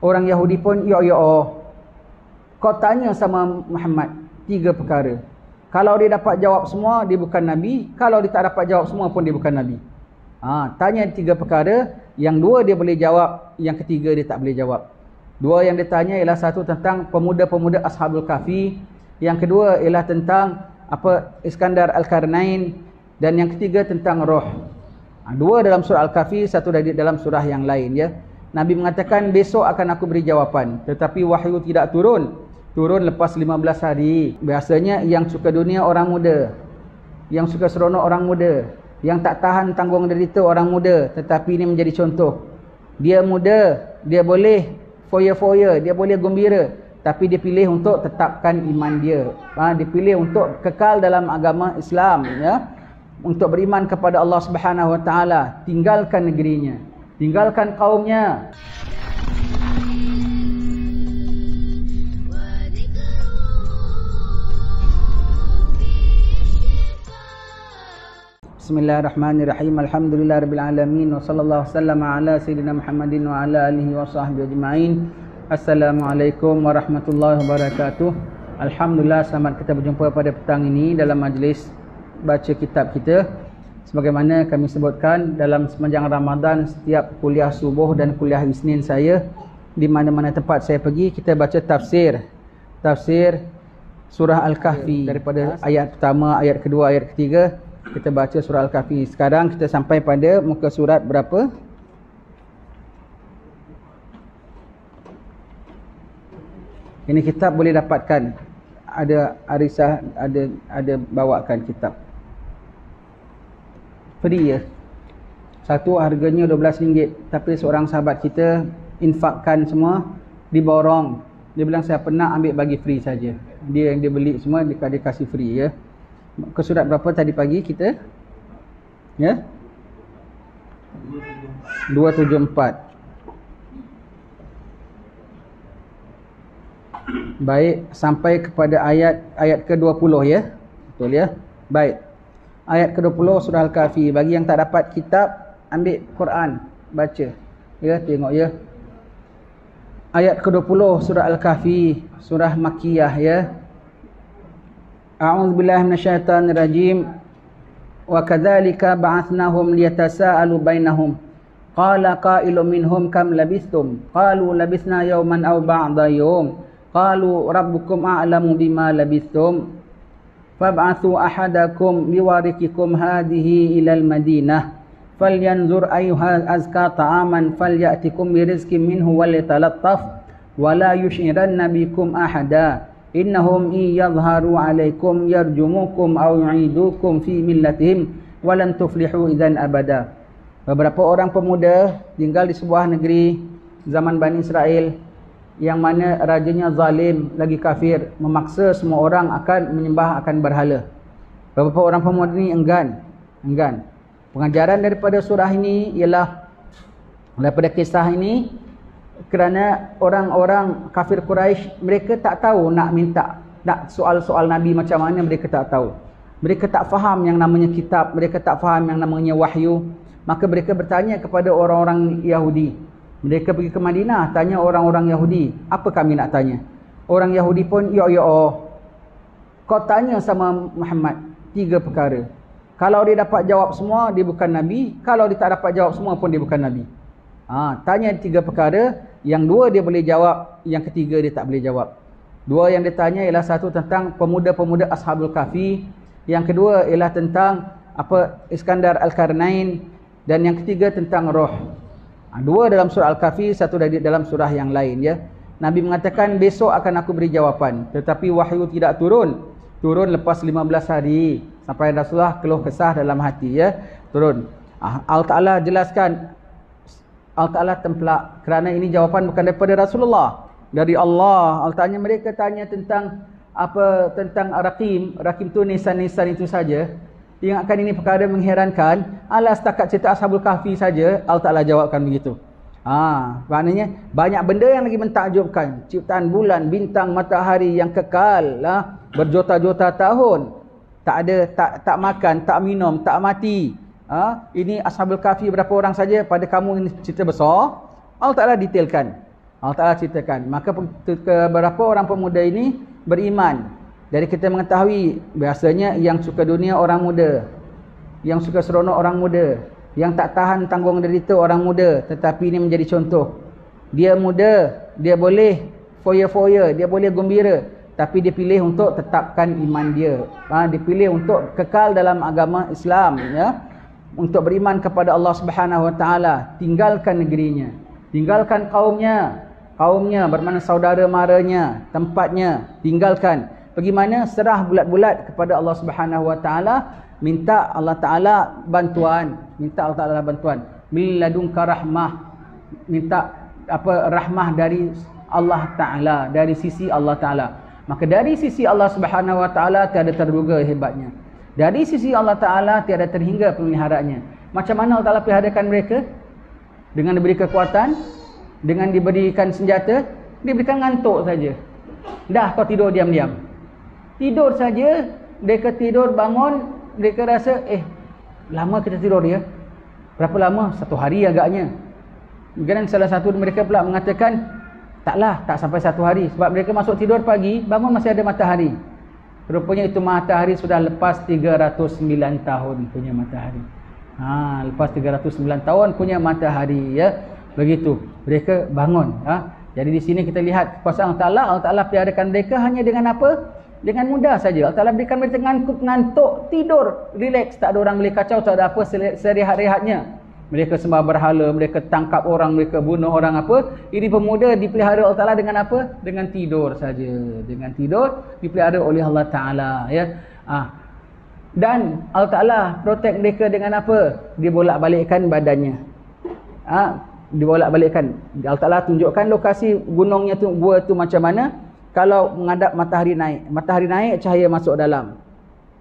Orang Yahudi pun, ya ya oh. Kau tanya sama Muhammad tiga perkara. Kalau dia dapat jawab semua, dia bukan Nabi. Kalau dia tak dapat jawab semua pun dia bukan Nabi. Ha, tanya tiga perkara, yang dua dia boleh jawab, yang ketiga dia tak boleh jawab. Dua yang dia tanya ialah satu tentang pemuda-pemuda Ashabul Kahfi. Yang kedua ialah tentang apa Iskandar Al-Karnain. Dan yang ketiga tentang roh. Ha, dua dalam surah Al-Kahfi, satu dari dalam surah yang lain. ya. Nabi mengatakan besok akan aku beri jawapan. Tetapi wahyu tidak turun turun lepas 15 hari. Biasanya yang suka dunia orang muda. Yang suka seronok orang muda. Yang tak tahan tanggung derita orang muda. Tetapi ini menjadi contoh. Dia muda, dia boleh foya-foya, dia boleh gembira. Tapi dia pilih untuk tetapkan iman dia. Ha, dia pilih untuk kekal dalam agama Islam. Ya? Untuk beriman kepada Allah Subhanahu Wa Taala, Tinggalkan negerinya. Tinggalkan kaumnya. Bismillahirrahmanirrahim. Alhamdulillahirabbil alamin wa sallallahu wasallama ala sayidina Muhammadin wa ala alihi wa sahbihi ajma'in. Assalamualaikum warahmatullahi wabarakatuh. Alhamdulillah selamat kita berjumpa pada petang ini dalam majlis baca kitab kita. Sebagaimana kami sebutkan dalam sepanjang Ramadan setiap kuliah subuh dan kuliah Isnin saya di mana-mana tempat saya pergi kita baca tafsir. Tafsir surah Al-Kahfi daripada ayat pertama, ayat kedua, ayat ketiga kita baca surah Al-Kahfi. Sekarang kita sampai pada muka surat berapa? Ini kitab boleh dapatkan. Ada Arisah ada ada bawakan kitab. Free ya. Satu harganya RM12 tapi seorang sahabat kita infakkan semua diborong. Dia bilang saya pernah ambil bagi free saja. Dia yang dia beli semua dia, dia kasih free ya ke surat berapa tadi pagi kita? Ya? 274. Baik, sampai kepada ayat ayat ke-20 ya. Betul ya? Baik ayat ke-20 surah al-kahfi. Bagi yang tak dapat kitab ambil Quran baca. Ya tengok ya. Ayat ke-20 surah al-kahfi surah makkiyah ya. A'udzubillahi minasyaitonirrajim. Wa kadzalika ba'athnahum liyatasaalu bainahum. Qala qa'ilun minhum kam labistum? Qalu labisna yawman aw ba'da yawm. Qalu rabbukum a'lamu bima labistum? fab'athu ahadakum biwarikikum hadhihi ilal madinah falyanzur ayyuha azka ta'aman falyatikum birizkin minhu walitalattaf wala yushiranna bikum ahada innahum in yadhharu alaikum yarjumukum aw yu'idukum fi millatihim walan tuflihu idzan abada beberapa orang pemuda tinggal di sebuah negeri zaman Bani Israel yang mana rajanya zalim lagi kafir memaksa semua orang akan menyembah akan berhala. Beberapa orang pemuda ini enggan enggan. Pengajaran daripada surah ini ialah daripada kisah ini kerana orang-orang kafir Quraisy mereka tak tahu nak minta nak soal-soal nabi macam mana mereka tak tahu. Mereka tak faham yang namanya kitab mereka tak faham yang namanya wahyu. Maka mereka bertanya kepada orang-orang Yahudi mereka pergi ke Madinah tanya orang-orang Yahudi apa kami nak tanya? Orang Yahudi pun ya ya oh kau tanya sama Muhammad tiga perkara. Kalau dia dapat jawab semua dia bukan nabi. Kalau dia tak dapat jawab semua pun dia bukan nabi. Ha, tanya tiga perkara, yang dua dia boleh jawab, yang ketiga dia tak boleh jawab. Dua yang dia tanya ialah satu tentang pemuda-pemuda Ashabul Kahfi, yang kedua ialah tentang apa Iskandar Al-Karnain. Dan yang ketiga tentang roh. Ha, dua dalam surah Al-Kahfi, satu dari dalam surah yang lain ya. Nabi mengatakan besok akan aku beri jawapan, tetapi wahyu tidak turun. Turun lepas 15 hari sampai Rasulullah keluh kesah dalam hati ya. Turun. Ha, Allah Taala jelaskan Allah Ta'ala templak kerana ini jawapan bukan daripada Rasulullah dari Allah Allah tanya mereka tanya tentang apa tentang Rakim Rakim tu nisan-nisan itu saja ingatkan ini perkara mengherankan Allah setakat cerita Ashabul Kahfi saja Allah Ta'ala jawabkan begitu Ha, maknanya banyak benda yang lagi mentakjubkan ciptaan bulan, bintang, matahari yang kekal lah, berjuta-juta tahun tak ada tak tak makan, tak minum, tak mati Ha? Ini Ashabul Kahfi berapa orang saja pada kamu ini cerita besar. Allah Ta'ala detailkan. Allah Ta'ala ceritakan. Maka beberapa orang pemuda ini beriman. Dari kita mengetahui biasanya yang suka dunia orang muda. Yang suka seronok orang muda. Yang tak tahan tanggung derita orang muda. Tetapi ini menjadi contoh. Dia muda, dia boleh foya-foya, dia boleh gembira. Tapi dia pilih untuk tetapkan iman dia. Ha, dia pilih untuk kekal dalam agama Islam. Ya? Untuk beriman kepada Allah Subhanahu Wa Taala, Tinggalkan negerinya. Tinggalkan kaumnya kaumnya bermakna saudara maranya tempatnya tinggalkan pergi mana? Serah bulat-bulat kepada Allah Subhanahu wa taala. Minta Allah taala bantuan. Minta Allah taala bantuan. Min ladunka rahmah. Minta apa rahmah dari Allah taala dari sisi Allah taala. Maka dari sisi Allah Subhanahu wa taala tiada terduga hebatnya. Dari sisi Allah taala tiada terhingga pemeliharaannya macam mana Allah taala peliharakan mereka? Dengan diberi kekuatan dengan diberikan senjata, diberikan ngantuk saja. Dah kau tidur diam-diam. Tidur saja, mereka tidur bangun, mereka rasa eh lama kita tidur ya. Berapa lama? Satu hari agaknya. Kemudian salah satu mereka pula mengatakan taklah tak sampai satu hari sebab mereka masuk tidur pagi, bangun masih ada matahari. Rupanya itu matahari sudah lepas 309 tahun punya matahari. Ha, lepas 309 tahun punya matahari ya. Begitu. Mereka bangun. Ha? Jadi di sini kita lihat kuasa Allah Ta'ala. Allah Ta'ala peliharakan mereka hanya dengan apa? Dengan mudah saja. Allah Ta'ala berikan mereka ngantuk, ngantuk, tidur, relax. Tak ada orang boleh kacau, tak ada apa serihat-rehatnya. Mereka sembah berhala, mereka tangkap orang, mereka bunuh orang apa. Ini pemuda dipelihara Allah Ta'ala dengan apa? Dengan tidur saja. Dengan tidur dipelihara oleh Allah Ta'ala. Ya. Ah. Dan Allah Ta'ala protect mereka dengan apa? Dia bolak-balikkan badannya. Ah dibolak-balikkan. Allah Taala tunjukkan lokasi gunungnya tu gua tu macam mana kalau menghadap matahari naik. Matahari naik cahaya masuk dalam.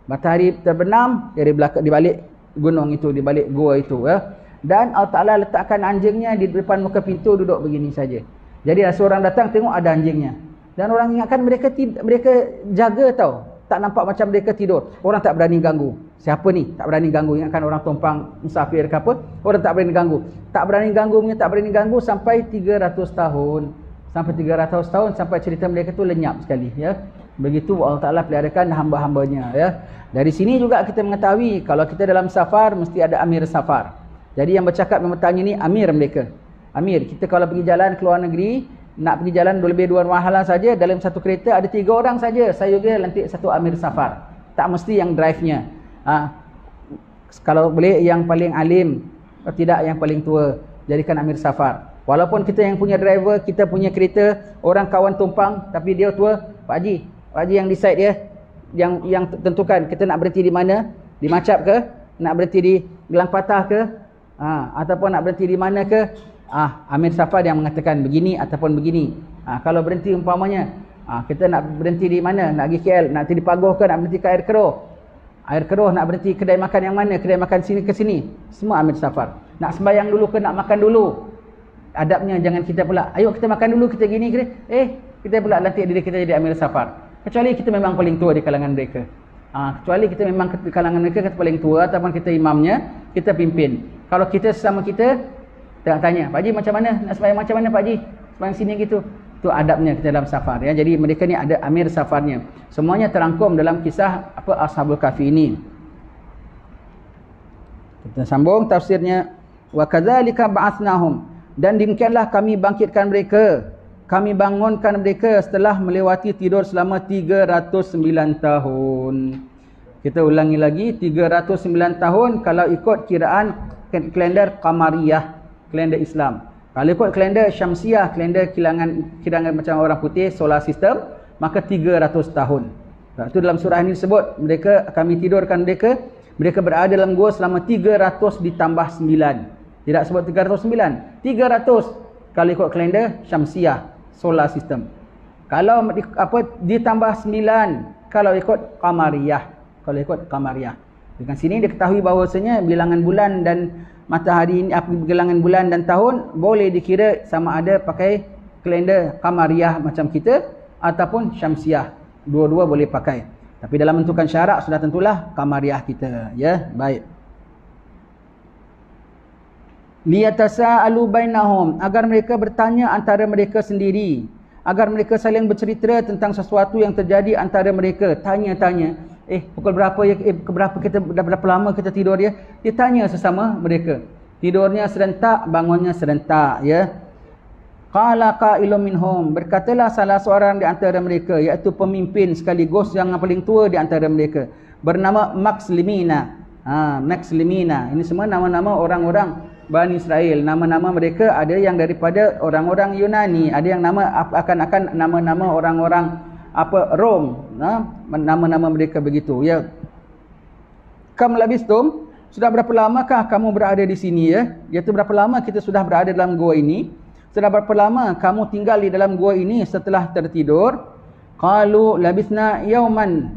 Matahari terbenam dari belakang di balik gunung itu, di balik gua itu ya. Dan Allah Taala letakkan anjingnya di depan muka pintu duduk begini saja. Jadi ada seorang datang tengok ada anjingnya. Dan orang ingatkan mereka mereka jaga tau tak nampak macam mereka tidur. Orang tak berani ganggu. Siapa ni? Tak berani ganggu. Ingatkan orang tumpang musafir ke apa? Orang tak berani ganggu. Tak berani ganggu punya tak berani ganggu sampai 300 tahun. Sampai 300 tahun sampai cerita mereka tu lenyap sekali. Ya. Begitu Allah Ta'ala peliharakan hamba-hambanya. Ya. Dari sini juga kita mengetahui kalau kita dalam safar mesti ada amir safar. Jadi yang bercakap yang bertanya ni amir mereka. Amir, kita kalau pergi jalan ke luar negeri, nak pergi jalan lebih dua mahalan saja dalam satu kereta ada tiga orang saja saya juga lantik satu amir safar tak mesti yang drive-nya ha. kalau boleh yang paling alim tidak yang paling tua jadikan amir safar walaupun kita yang punya driver kita punya kereta orang kawan tumpang tapi dia tua Pak Haji Pak Haji yang decide dia yang yang tentukan kita nak berhenti di mana di Macap ke nak berhenti di Gelang Patah ke ha. ataupun nak berhenti di mana ke ah Amir Safar yang mengatakan begini ataupun begini. Ah kalau berhenti umpamanya, ah kita nak berhenti di mana? Nak pergi KL, nak pergi Pagoh ke nak berhenti ke Air Keruh? Air Keruh nak berhenti kedai makan yang mana? Kedai makan sini ke sini. Semua Amir Safar. Nak sembahyang dulu ke nak makan dulu? Adabnya jangan kita pula, ayo kita makan dulu kita gini ke? Eh, kita pula lantik diri kita jadi Amir Safar. Kecuali kita memang paling tua di kalangan mereka. Ah, kecuali kita memang di kalangan mereka kita paling tua ataupun kita imamnya, kita pimpin. Kalau kita sesama kita Tengah tanya, Pak Haji macam mana? Nak sembahyang macam mana Pak Haji? Sembahyang sini gitu. Itu adabnya kita dalam safar ya. Jadi mereka ni ada amir safarnya. Semuanya terangkum dalam kisah apa Ashabul Kahfi ini. Kita sambung tafsirnya wa kadzalika ba'athnahum dan demikianlah kami bangkitkan mereka. Kami bangunkan mereka setelah melewati tidur selama 309 tahun. Kita ulangi lagi 309 tahun kalau ikut kiraan kalender Qamariyah kalender Islam. Kalau ikut kalender Syamsiah, kalender kilangan kirangan macam orang putih, solar system, maka 300 tahun. Itu dalam surah ini disebut, mereka kami tidurkan mereka, mereka berada dalam gua selama 300 ditambah 9. Tidak sebut 309. 300 kalau ikut kalender Syamsiah, solar system. Kalau apa ditambah 9 kalau ikut Qamariyah. Kalau ikut Qamariyah. Dengan sini diketahui bahawasanya bilangan bulan dan matahari ini apa gelangan bulan dan tahun boleh dikira sama ada pakai kalender kamariah macam kita ataupun syamsiah dua-dua boleh pakai tapi dalam menentukan syarat sudah tentulah kamariah kita ya baik liyatasaalu bainahum agar mereka bertanya antara mereka sendiri. Agar mereka saling bercerita tentang sesuatu yang terjadi antara mereka. Tanya-tanya eh pukul berapa ya? Eh, berapa kita dah berapa lama kita tidur ya? Dia tanya sesama mereka. Tidurnya serentak bangunnya serentak ya. Qala qailun minhum berkatalah salah seorang di antara mereka iaitu pemimpin sekaligus yang paling tua di antara mereka. Bernama Max Limina ha Max Limina ini semua nama-nama orang-orang Bani Israel. Nama-nama mereka ada yang daripada orang-orang Yunani, ada yang nama akan-akan nama-nama orang-orang apa Rom, ha? nama-nama mereka begitu. Ya. Kam labistum? Sudah berapa lamakah kamu berada di sini ya? Iaitu berapa lama kita sudah berada dalam gua ini? Sudah berapa lama kamu tinggal di dalam gua ini setelah tertidur? Qalu labisna yauman.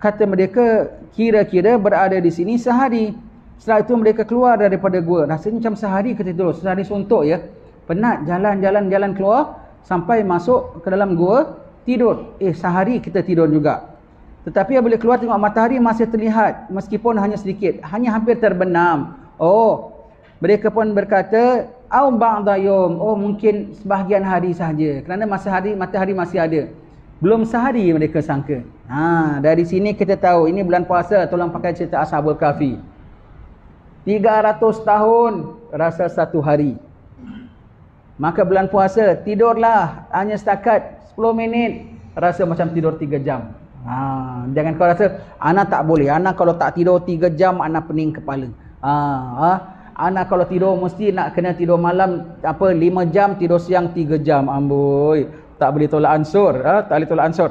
Kata mereka kira-kira berada di sini sehari. Setelah itu mereka keluar daripada gua. Rasanya macam sehari kita tidur. Sehari suntuk ya. Penat jalan-jalan-jalan keluar. Sampai masuk ke dalam gua. Tidur. Eh sehari kita tidur juga. Tetapi bila keluar tengok matahari masih terlihat. Meskipun hanya sedikit. Hanya hampir terbenam. Oh. Mereka pun berkata. Au ba'dayum. Oh mungkin sebahagian hari sahaja. Kerana masa hari, matahari masih ada. Belum sehari mereka sangka. Ha, dari sini kita tahu. Ini bulan puasa. Tolong pakai cerita Ashabul Kafi. 300 tahun rasa satu hari. Maka bulan puasa tidurlah hanya setakat 10 minit rasa macam tidur 3 jam. Ha, jangan kau rasa anak tak boleh. Anak kalau tak tidur 3 jam anak pening kepala. Ha, ha, anak kalau tidur mesti nak kena tidur malam apa 5 jam tidur siang 3 jam. Amboi, tak boleh tolak ansur, ha, tak boleh tolak ansur.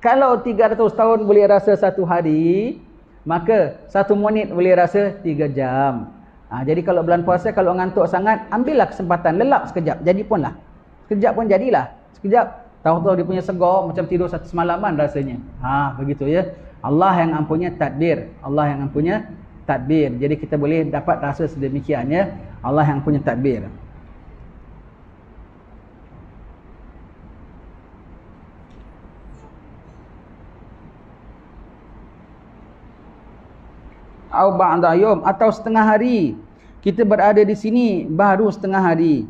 Kalau 300 tahun boleh rasa satu hari, maka satu minit boleh rasa tiga jam. Ha, jadi kalau bulan puasa kalau ngantuk sangat, ambillah kesempatan lelap sekejap. Jadi pun lah. Sekejap pun jadilah. Sekejap. Tahu-tahu dia punya segar macam tidur satu semalaman rasanya. Ha, begitu ya. Allah yang ampunya tadbir. Allah yang ampunya tadbir. Jadi kita boleh dapat rasa sedemikian ya. Allah yang punya tadbir. Au ba'da yawm atau setengah hari. Kita berada di sini baru setengah hari.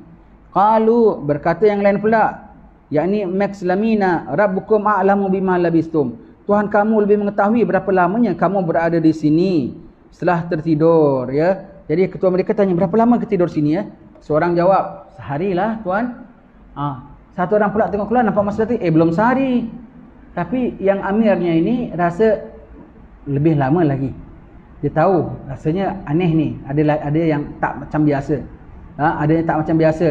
Qalu berkata yang lain pula yakni max lamina rabbukum a'lamu bima labistum. Tuhan kamu lebih mengetahui berapa lamanya kamu berada di sini. Setelah tertidur ya. Jadi ketua mereka tanya berapa lama kita tidur sini ya? Seorang jawab seharilah tuan. Ah satu orang pula tengok keluar nampak masa tadi eh belum sehari. Tapi yang amirnya ini rasa lebih lama lagi dia tahu rasanya aneh ni. Ada ada yang tak macam biasa. Ha? ada yang tak macam biasa.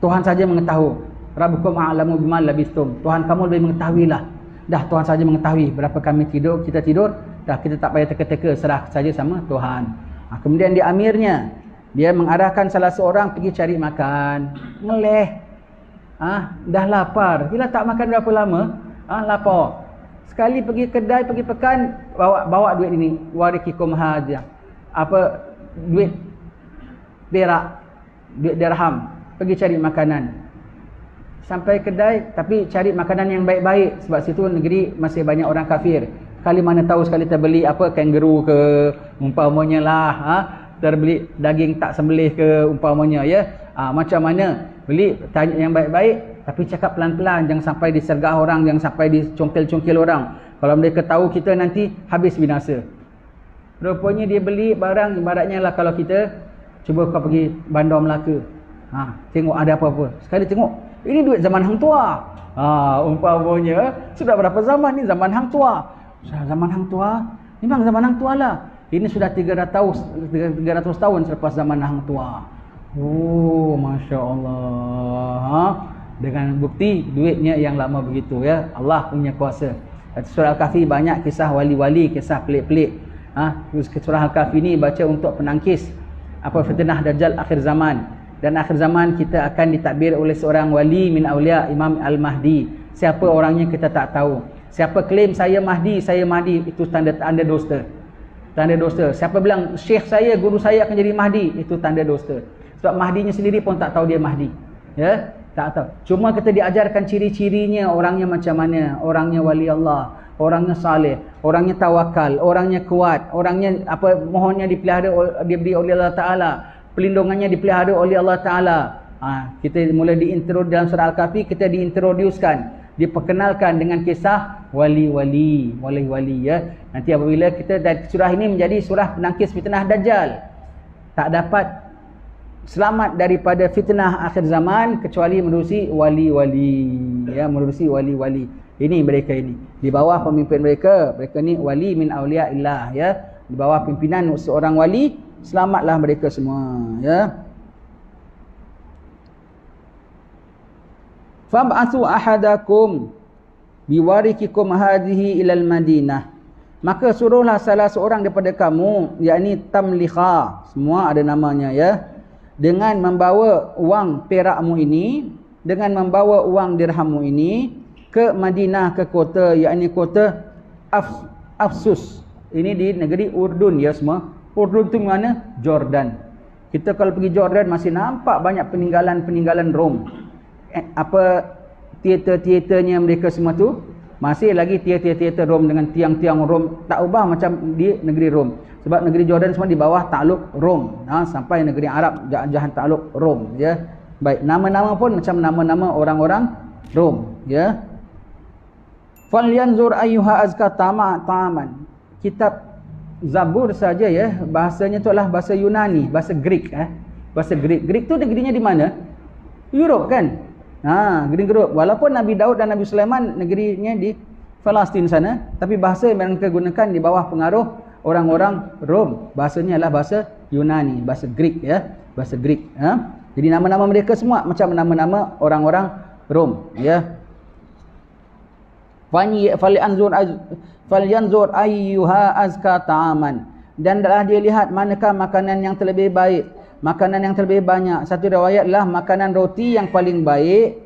Tuhan saja mengetahui. Rabbukum a'lamu bima labistum. Tuhan kamu lebih mengetahui lah dah Tuhan saja mengetahui berapa kami tidur kita tidur. Dah kita tak payah teka-teka serah saja sama Tuhan. Ha, kemudian dia amirnya dia mengarahkan salah seorang pergi cari makan. Meleh ah ha? dah lapar. Kita tak makan berapa lama? Ah ha? lapar sekali pergi kedai pergi pekan bawa bawa duit ini. Warikikum haja. Apa duit berak duit dirham. Pergi cari makanan. Sampai kedai tapi cari makanan yang baik-baik. Sebab situ negeri masih banyak orang kafir. Kali mana tahu sekali terbeli apa kangaroo ke umpamanya lah ha? terbeli daging tak sembelih ke umpamanya ya? Ha, macam mana? Beli tanya yang baik-baik tapi cakap pelan-pelan jangan sampai disergah orang jangan sampai dicongkel-congkel orang. Kalau mereka tahu kita nanti habis binasa. Rupanya dia beli barang ibaratnya lah kalau kita cuba kau pergi bandar Melaka. Ha, tengok ada apa-apa. Sekali tengok ini duit zaman hang tua. Ha, umpamanya sudah berapa zaman ni zaman hang tua? Zaman hang tua? Memang zaman hang tua lah. Ini sudah 300 tahun 300 tahun selepas zaman hang tua. Oh masya Allah ha? Dengan bukti duitnya yang lama begitu ya. Allah punya kuasa. Surah al-kahfi banyak kisah wali-wali kisah pelik-pelik. Ha? Surah al-kahfi ni baca untuk penangkis. Apa fitnah dajjal akhir zaman. Dan akhir zaman kita akan ditakbir oleh seorang wali min aulia Imam Al-Mahdi. Siapa orangnya kita tak tahu. Siapa klaim saya Mahdi saya Mahdi itu tanda tanda dusta tanda dusta siapa bilang syekh saya guru saya akan jadi Mahdi itu tanda dusta sebab Mahdinya sendiri pun tak tahu dia Mahdi. Ya tak tahu. Cuma kita diajarkan ciri-cirinya orangnya macam mana. Orangnya wali Allah. Orangnya saleh. Orangnya tawakal. Orangnya kuat. Orangnya apa mohonnya dipelihara diberi oleh Allah Ta'ala. pelindungannya dipelihara oleh Allah Taala. Ha, kita mula diintro dalam surah Al-Kahfi kita diintroducekan, diperkenalkan dengan kisah wali-wali, wali-wali ya. Nanti apabila kita dari surah ini menjadi surah penangkis fitnah dajjal. Tak dapat selamat daripada fitnah akhir zaman kecuali menerusi wali-wali ya, menerusi wali-wali. Ini mereka ini. Di bawah pemimpin mereka, mereka ni wali min auliya illah ya. Di bawah pimpinan seorang wali, selamatlah mereka semua ya. Fab'athu ahadakum biwarikikum hadhihi ilal Madinah. Maka suruhlah salah seorang daripada kamu, yakni Tamliha, semua ada namanya ya, dengan membawa wang perakmu ini, dengan membawa wang dirhammu ini ke Madinah ke kota yakni kota Af Afsus. Ini di negeri Urdun ya semua. Urdun tu mana? Jordan. Kita kalau pergi Jordan masih nampak banyak peninggalan-peninggalan Rom eh, apa teater-teaternya mereka semua tu masih lagi teater-teater Rom dengan tiang-tiang Rom tak ubah macam di negeri Rom sebab negeri Jordan semua di bawah takluk Rom. Ha, sampai negeri Arab jahan takluk Rom ya. Baik nama-nama pun macam nama-nama orang-orang Rom ya. Falyanzur ayyuha azka tama taman. Kitab Zabur saja ya. Bahasanya tu adalah bahasa Yunani bahasa Greek eh. Bahasa Greek. Greek tu negerinya di mana? Europe kan? Ha, Group. Walaupun Nabi Daud dan Nabi Sulaiman negerinya di Palestin sana, tapi bahasa yang mereka gunakan di bawah pengaruh orang-orang Rom. Bahasanya adalah bahasa Yunani, bahasa Greek ya, bahasa Greek. Ha? Jadi nama-nama mereka semua macam nama-nama orang-orang Rom, ya. Fani fali anzur falyanzur ayyuha azka ta'aman. Dan adalah dia lihat manakah makanan yang terlebih baik makanan yang terlebih banyak. Satu riwayat adalah makanan roti yang paling baik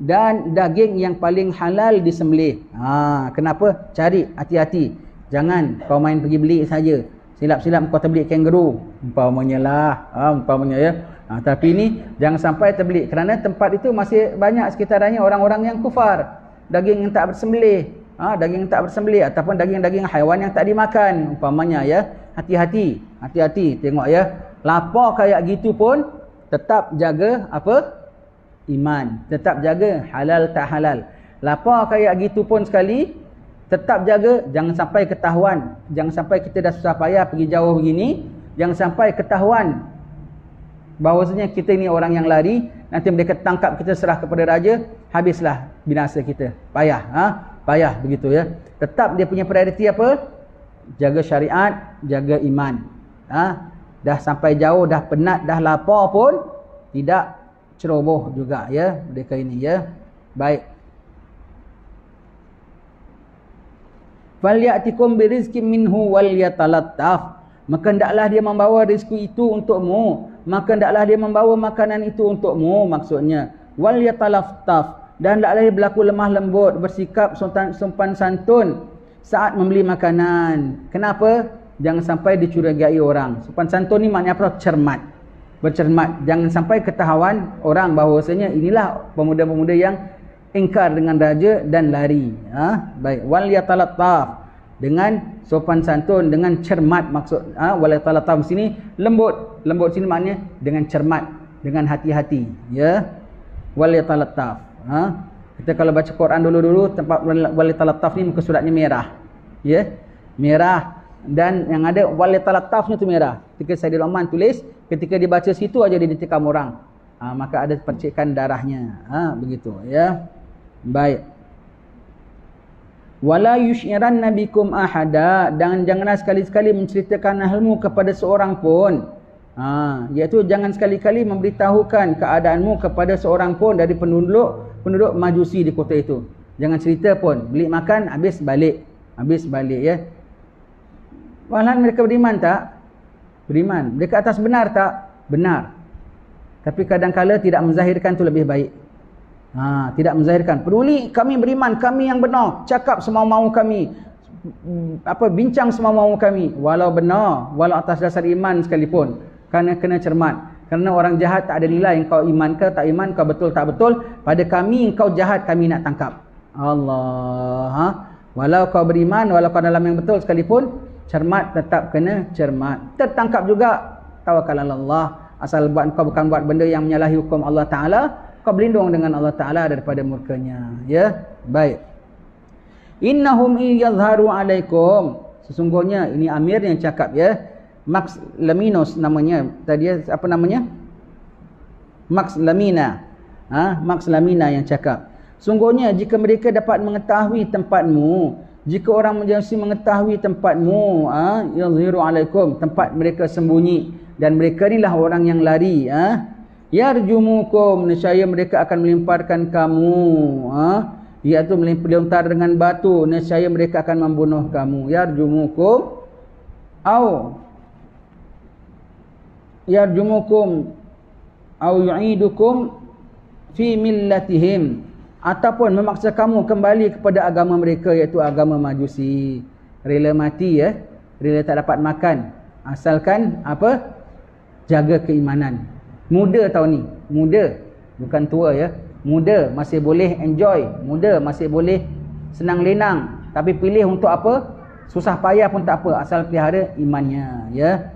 dan daging yang paling halal disembelih. Ha, kenapa? Cari hati-hati. Jangan kau main pergi beli saja. Silap-silap kau terbeli kangaroo. Umpamanya lah. Ha, umpamanya ya. Ha, tapi ini jangan sampai terbeli. Kerana tempat itu masih banyak sekitarannya orang-orang yang kufar. Daging yang tak bersembelih. Ha, daging yang tak bersembelih. Ataupun daging-daging haiwan yang tak dimakan. Umpamanya ya. Hati-hati. Hati-hati. Tengok ya lapar kayak gitu pun tetap jaga apa iman tetap jaga halal tak halal lapar kayak gitu pun sekali tetap jaga jangan sampai ketahuan. Jangan sampai kita dah susah payah pergi jauh begini. Jangan sampai ketahuan bahawasanya kita ni orang yang lari. Nanti mereka tangkap kita serah kepada raja habislah binasa kita. Payah ha? Payah begitu ya. Tetap dia punya prioriti apa? Jaga syariat jaga iman ha? Dah sampai jauh dah penat dah lapar pun tidak ceroboh juga ya mereka ini ya. Baik falyatikum birizqin minhu walyatalattaf maka hendaklah dia membawa rezeki itu untukmu maka hendaklah dia membawa makanan itu untukmu maksudnya walyatalattaf dan hendaklah dia berlaku lemah lembut bersikap sopan santun saat membeli makanan kenapa jangan sampai dicurigai orang. Sopan santun ni maknanya apa? Cermat. Bercermat. Jangan sampai ketahuan orang bahawasanya inilah pemuda-pemuda yang ingkar dengan raja dan lari. Ha? Baik. Wal yatalattaf. Dengan sopan santun, dengan cermat maksud. Ha? Wal yatalattaf sini lembut. Lembut sini maknanya dengan cermat. Dengan hati-hati. Ya. Wal yatalattaf. Ha? Kita kalau baca Quran dulu-dulu tempat wal yatalattaf ni muka suratnya merah. Ya. Merah dan yang ada walitalattafnya tu merah. Ketika Saidina Umar tulis, ketika dibaca situ aja dia ditikam orang. Ha, maka ada percikan darahnya. Ha, begitu ya. Baik. Wala yushiran nabikum ahada dan janganlah sekali-sekali menceritakan halmu kepada seorang pun. Ha, iaitu jangan sekali-kali memberitahukan keadaanmu kepada seorang pun dari penduduk penduduk majusi di kota itu. Jangan cerita pun. Beli makan habis balik. Habis balik ya. Walaupun mereka beriman tak? Beriman. Mereka atas benar tak? Benar. Tapi kadang-kala tidak menzahirkan itu lebih baik. Ha, tidak menzahirkan. Peduli kami beriman, kami yang benar. Cakap semau mau kami. Apa bincang semau mau kami. Walau benar, walau atas dasar iman sekalipun. Kerana kena cermat. Kerana orang jahat tak ada nilai. Engkau iman ke tak iman, kau betul tak betul. Pada kami, engkau jahat, kami nak tangkap. Allah. Ha? Walau kau beriman, walau kau dalam yang betul sekalipun, cermat tetap kena cermat tertangkap juga tawakal Allah asal buat kau bukan buat benda yang menyalahi hukum Allah Taala kau berlindung dengan Allah Taala daripada murkanya. Ya? Baik. Innahum yadhharu alaikum. Sesungguhnya ini amir yang cakap ya. Max Laminos namanya. Tadi apa namanya? Max Lamina. Ha? Max Lamina yang cakap. Sungguhnya jika mereka dapat mengetahui tempatmu jika orang menjadi mengetahui tempatmu ah ha, yadhhiru alaikum. Tempat mereka sembunyi. Dan mereka inilah orang yang lari ah ha, yarjumukum nescaya mereka akan melimparkan kamu ha, iaitu melempar dengan batu nescaya mereka akan membunuh kamu. Yarjumukum au yarjumukum au yu'idukum fi millatihim ataupun memaksa kamu kembali kepada agama mereka iaitu agama majusi. Rela mati ya. Rela tak dapat makan. Asalkan apa? Jaga keimanan muda tahun ni. Muda. Bukan tua ya. Muda masih boleh enjoy. Muda masih boleh senang lenang. Tapi pilih untuk apa? Susah payah pun tak apa. Asal pelihara imannya ya.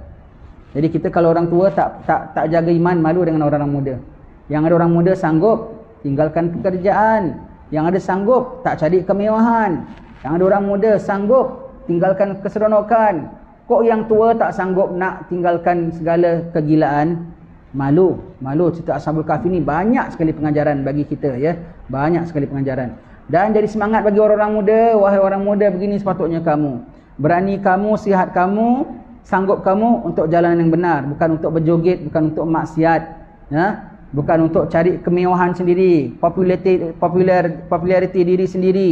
Jadi kita kalau orang tua tak tak tak jaga iman malu dengan orang-orang muda. Yang ada orang muda sanggup tinggalkan pekerjaan. Yang ada sanggup tak cari kemewahan. Yang ada orang muda sanggup tinggalkan keseronokan. Kok yang tua tak sanggup nak tinggalkan segala kegilaan malu malu cerita ashabul kahfi ni banyak sekali pengajaran bagi kita ya. Banyak sekali pengajaran. Dan jadi semangat bagi orang-orang muda. Wahai orang muda begini sepatutnya kamu. Berani kamu sihat kamu sanggup kamu untuk jalan yang benar. Bukan untuk berjoget bukan untuk maksiat ya. Bukan untuk cari kemewahan sendiri populariti popular populariti diri sendiri.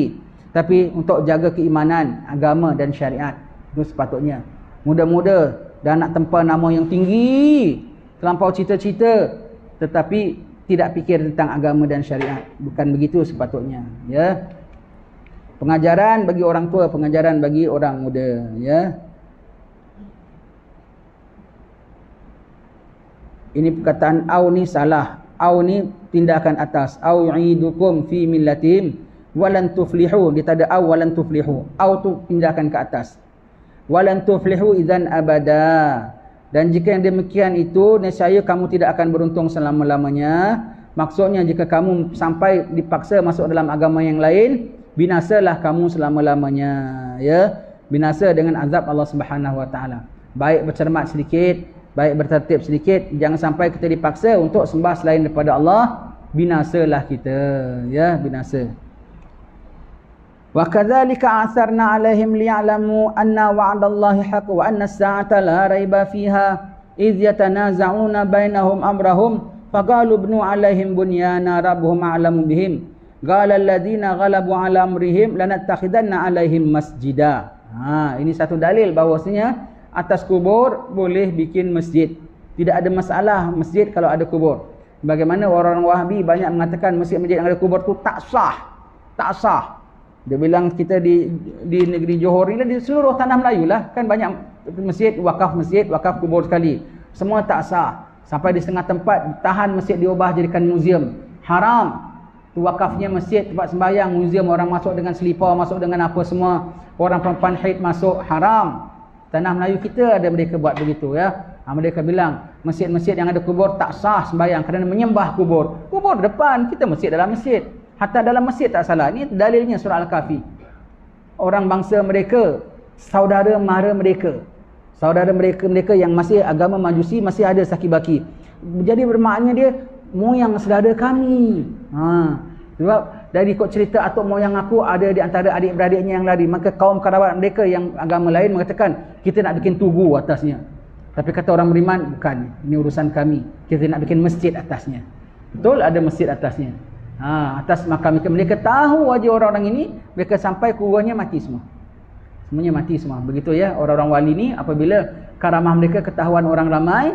Tapi untuk jaga keimanan agama dan syariat. Itu sepatutnya. Muda-muda dan nak tempa nama yang tinggi terlampau cita-cita tetapi tidak fikir tentang agama dan syariat. Bukan begitu sepatutnya ya. Pengajaran bagi orang tua pengajaran bagi orang muda ya. Ini perkataan au ni salah au ni tindakan atas. Au yu'idukum fi millatim walan tuflihu. Dia tak ada au walan tuflihu. Au tu tindakan ke atas. Walan tuflihu idzan abada dan jika yang demikian itu nescaya kamu tidak akan beruntung selama-lamanya. Maksudnya jika kamu sampai dipaksa masuk dalam agama yang lain binasalah kamu selama-lamanya ya. Binasa dengan azab Allah Subhanahu wa taala. Baik bercermat sedikit baik bertertib sedikit jangan sampai kita dipaksa untuk sembah selain daripada Allah binasalah kita ya binasa kadzalika asarna alaihim liya'lamu anna wa'dallahi haqq wa anna as-sa'ata la raiba fiha idh yatanaza'una bainahum amrahum faqalu ibnu alaihim bunyana rabbuhum a'lamu bihim qala alladhina ghalabu 'ala amrihim lanattakhidanna alaihim masjida ha ini satu dalil bahwasanya atas kubur boleh bikin masjid. Tidak ada masalah masjid kalau ada kubur. Bagaimana orang-orang Wahabi banyak mengatakan masjid-masjid yang ada kubur tu tak sah. Tak sah. Dia bilang kita di di negeri Johor ini di seluruh tanah Melayu lah kan banyak masjid wakaf masjid wakaf kubur sekali. Semua tak sah. Sampai di setengah tempat tahan masjid diubah jadikan muzium. Haram. Tu wakafnya masjid tempat sembahyang muzium orang masuk dengan selipar masuk dengan apa semua orang perempuan haid masuk haram Tanah Melayu kita ada mereka buat begitu ya. Ha, mereka bilang masjid-masjid yang ada kubur tak sah sembahyang kerana menyembah kubur. Kubur depan, kita masjid dalam masjid. Hatta dalam masjid tak salah. Ini dalilnya surah Al-Kahfi. Orang bangsa mereka, saudara mara mereka. Saudara mereka mereka yang masih agama majusi masih ada sakibaki. Jadi bermakna dia moyang saudara kami. Ha. Sebab dari ikut cerita atuk moyang aku ada di antara adik-beradiknya yang lari maka kaum kerabat mereka yang agama lain mengatakan kita nak bikin tugu atasnya tapi kata orang beriman bukan ini urusan kami kita nak bikin masjid atasnya betul ada masjid atasnya ha, atas makam mereka. Mereka tahu wajah orang-orang ini mereka sampai kuburannya mati semua. Semuanya mati semua. Begitu ya orang-orang wali ni apabila karamah mereka ketahuan orang ramai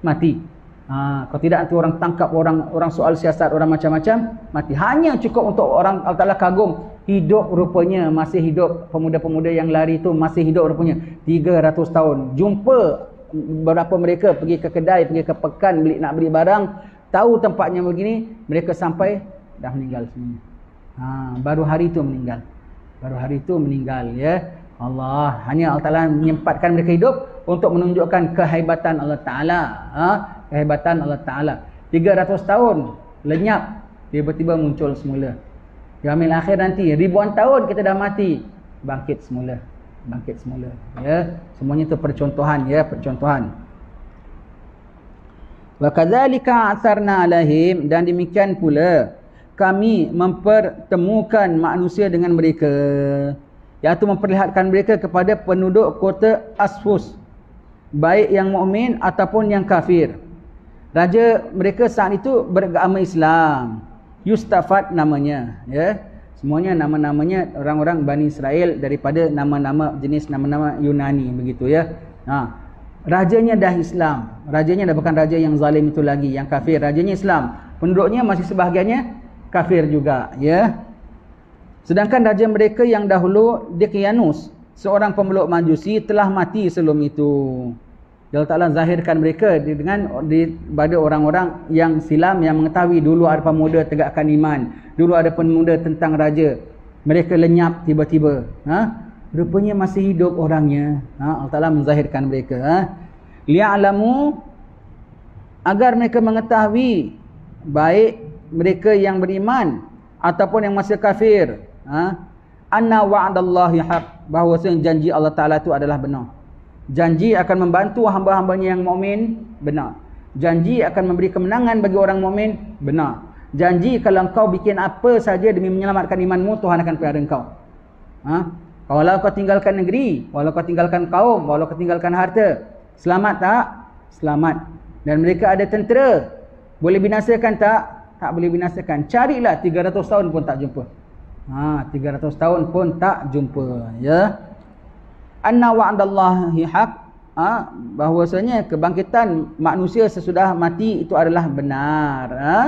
mati. Ha, kalau tidak nanti orang tangkap orang orang soal siasat orang macam-macam mati. Hanya cukup untuk orang Allah kagum hidup rupanya masih hidup. Pemuda-pemuda yang lari itu masih hidup rupanya. 300 tahun. Jumpa beberapa mereka pergi ke kedai, pergi ke pekan beli nak beli barang, tahu tempatnya begini, mereka sampai dah meninggal semua. Ha, baru hari itu meninggal. Baru hari itu meninggal ya. Allah hanya Allah Taala menyempatkan mereka hidup untuk menunjukkan kehebatan Allah Taala. Ha? kehebatan Allah Ta'ala 300 tahun lenyap tiba-tiba muncul semula Yamil akhir nanti ribuan tahun kita dah mati bangkit semula bangkit semula ya semuanya itu percontohan ya percontohan kadzalika atharna alaihim dan demikian pula kami mempertemukan manusia dengan mereka iaitu memperlihatkan mereka kepada penduduk kota Asfus baik yang mukmin ataupun yang kafir. Raja mereka saat itu beragama Islam Yustafat namanya ya. Semuanya nama-namanya orang-orang Bani Israel daripada nama-nama jenis nama-nama Yunani begitu ya. Ha rajanya dah Islam rajanya dah bukan raja yang zalim itu lagi yang kafir rajanya Islam penduduknya masih sebahagiannya kafir juga ya sedangkan raja mereka yang dahulu Dikianus seorang pemeluk Majusi telah mati sebelum itu Allah Ta'ala zahirkan mereka dengan pada orang-orang yang silam yang mengetahui dulu ada pemuda tegakkan iman. Dulu ada pemuda tentang raja. Mereka lenyap tiba-tiba. Ha? Rupanya masih hidup orangnya. Ha? Allah Ta'ala menzahirkan mereka. Ha? Li'alamu agar mereka mengetahui baik mereka yang beriman ataupun yang masih kafir. Ha? Anna wa'adallahi haq. Bahawa janji Allah Ta'ala itu adalah benar. Janji akan membantu hamba-hambanya yang mukmin benar. Janji akan memberi kemenangan bagi orang mukmin benar. Janji kalau kau bikin apa saja demi menyelamatkan imanmu, Tuhan akan pelihara engkau. Ha? Kalau kau tinggalkan negeri, walau kau tinggalkan kaum, walau kau tinggalkan harta, selamat tak? Selamat. Dan mereka ada tentera. Boleh binasakan tak? Tak boleh binasakan. Carilah 300 tahun pun tak jumpa. Ha, 300 tahun pun tak jumpa. Ya anna wa'dallahi haq ha, bahwasanya kebangkitan manusia sesudah mati itu adalah benar ha?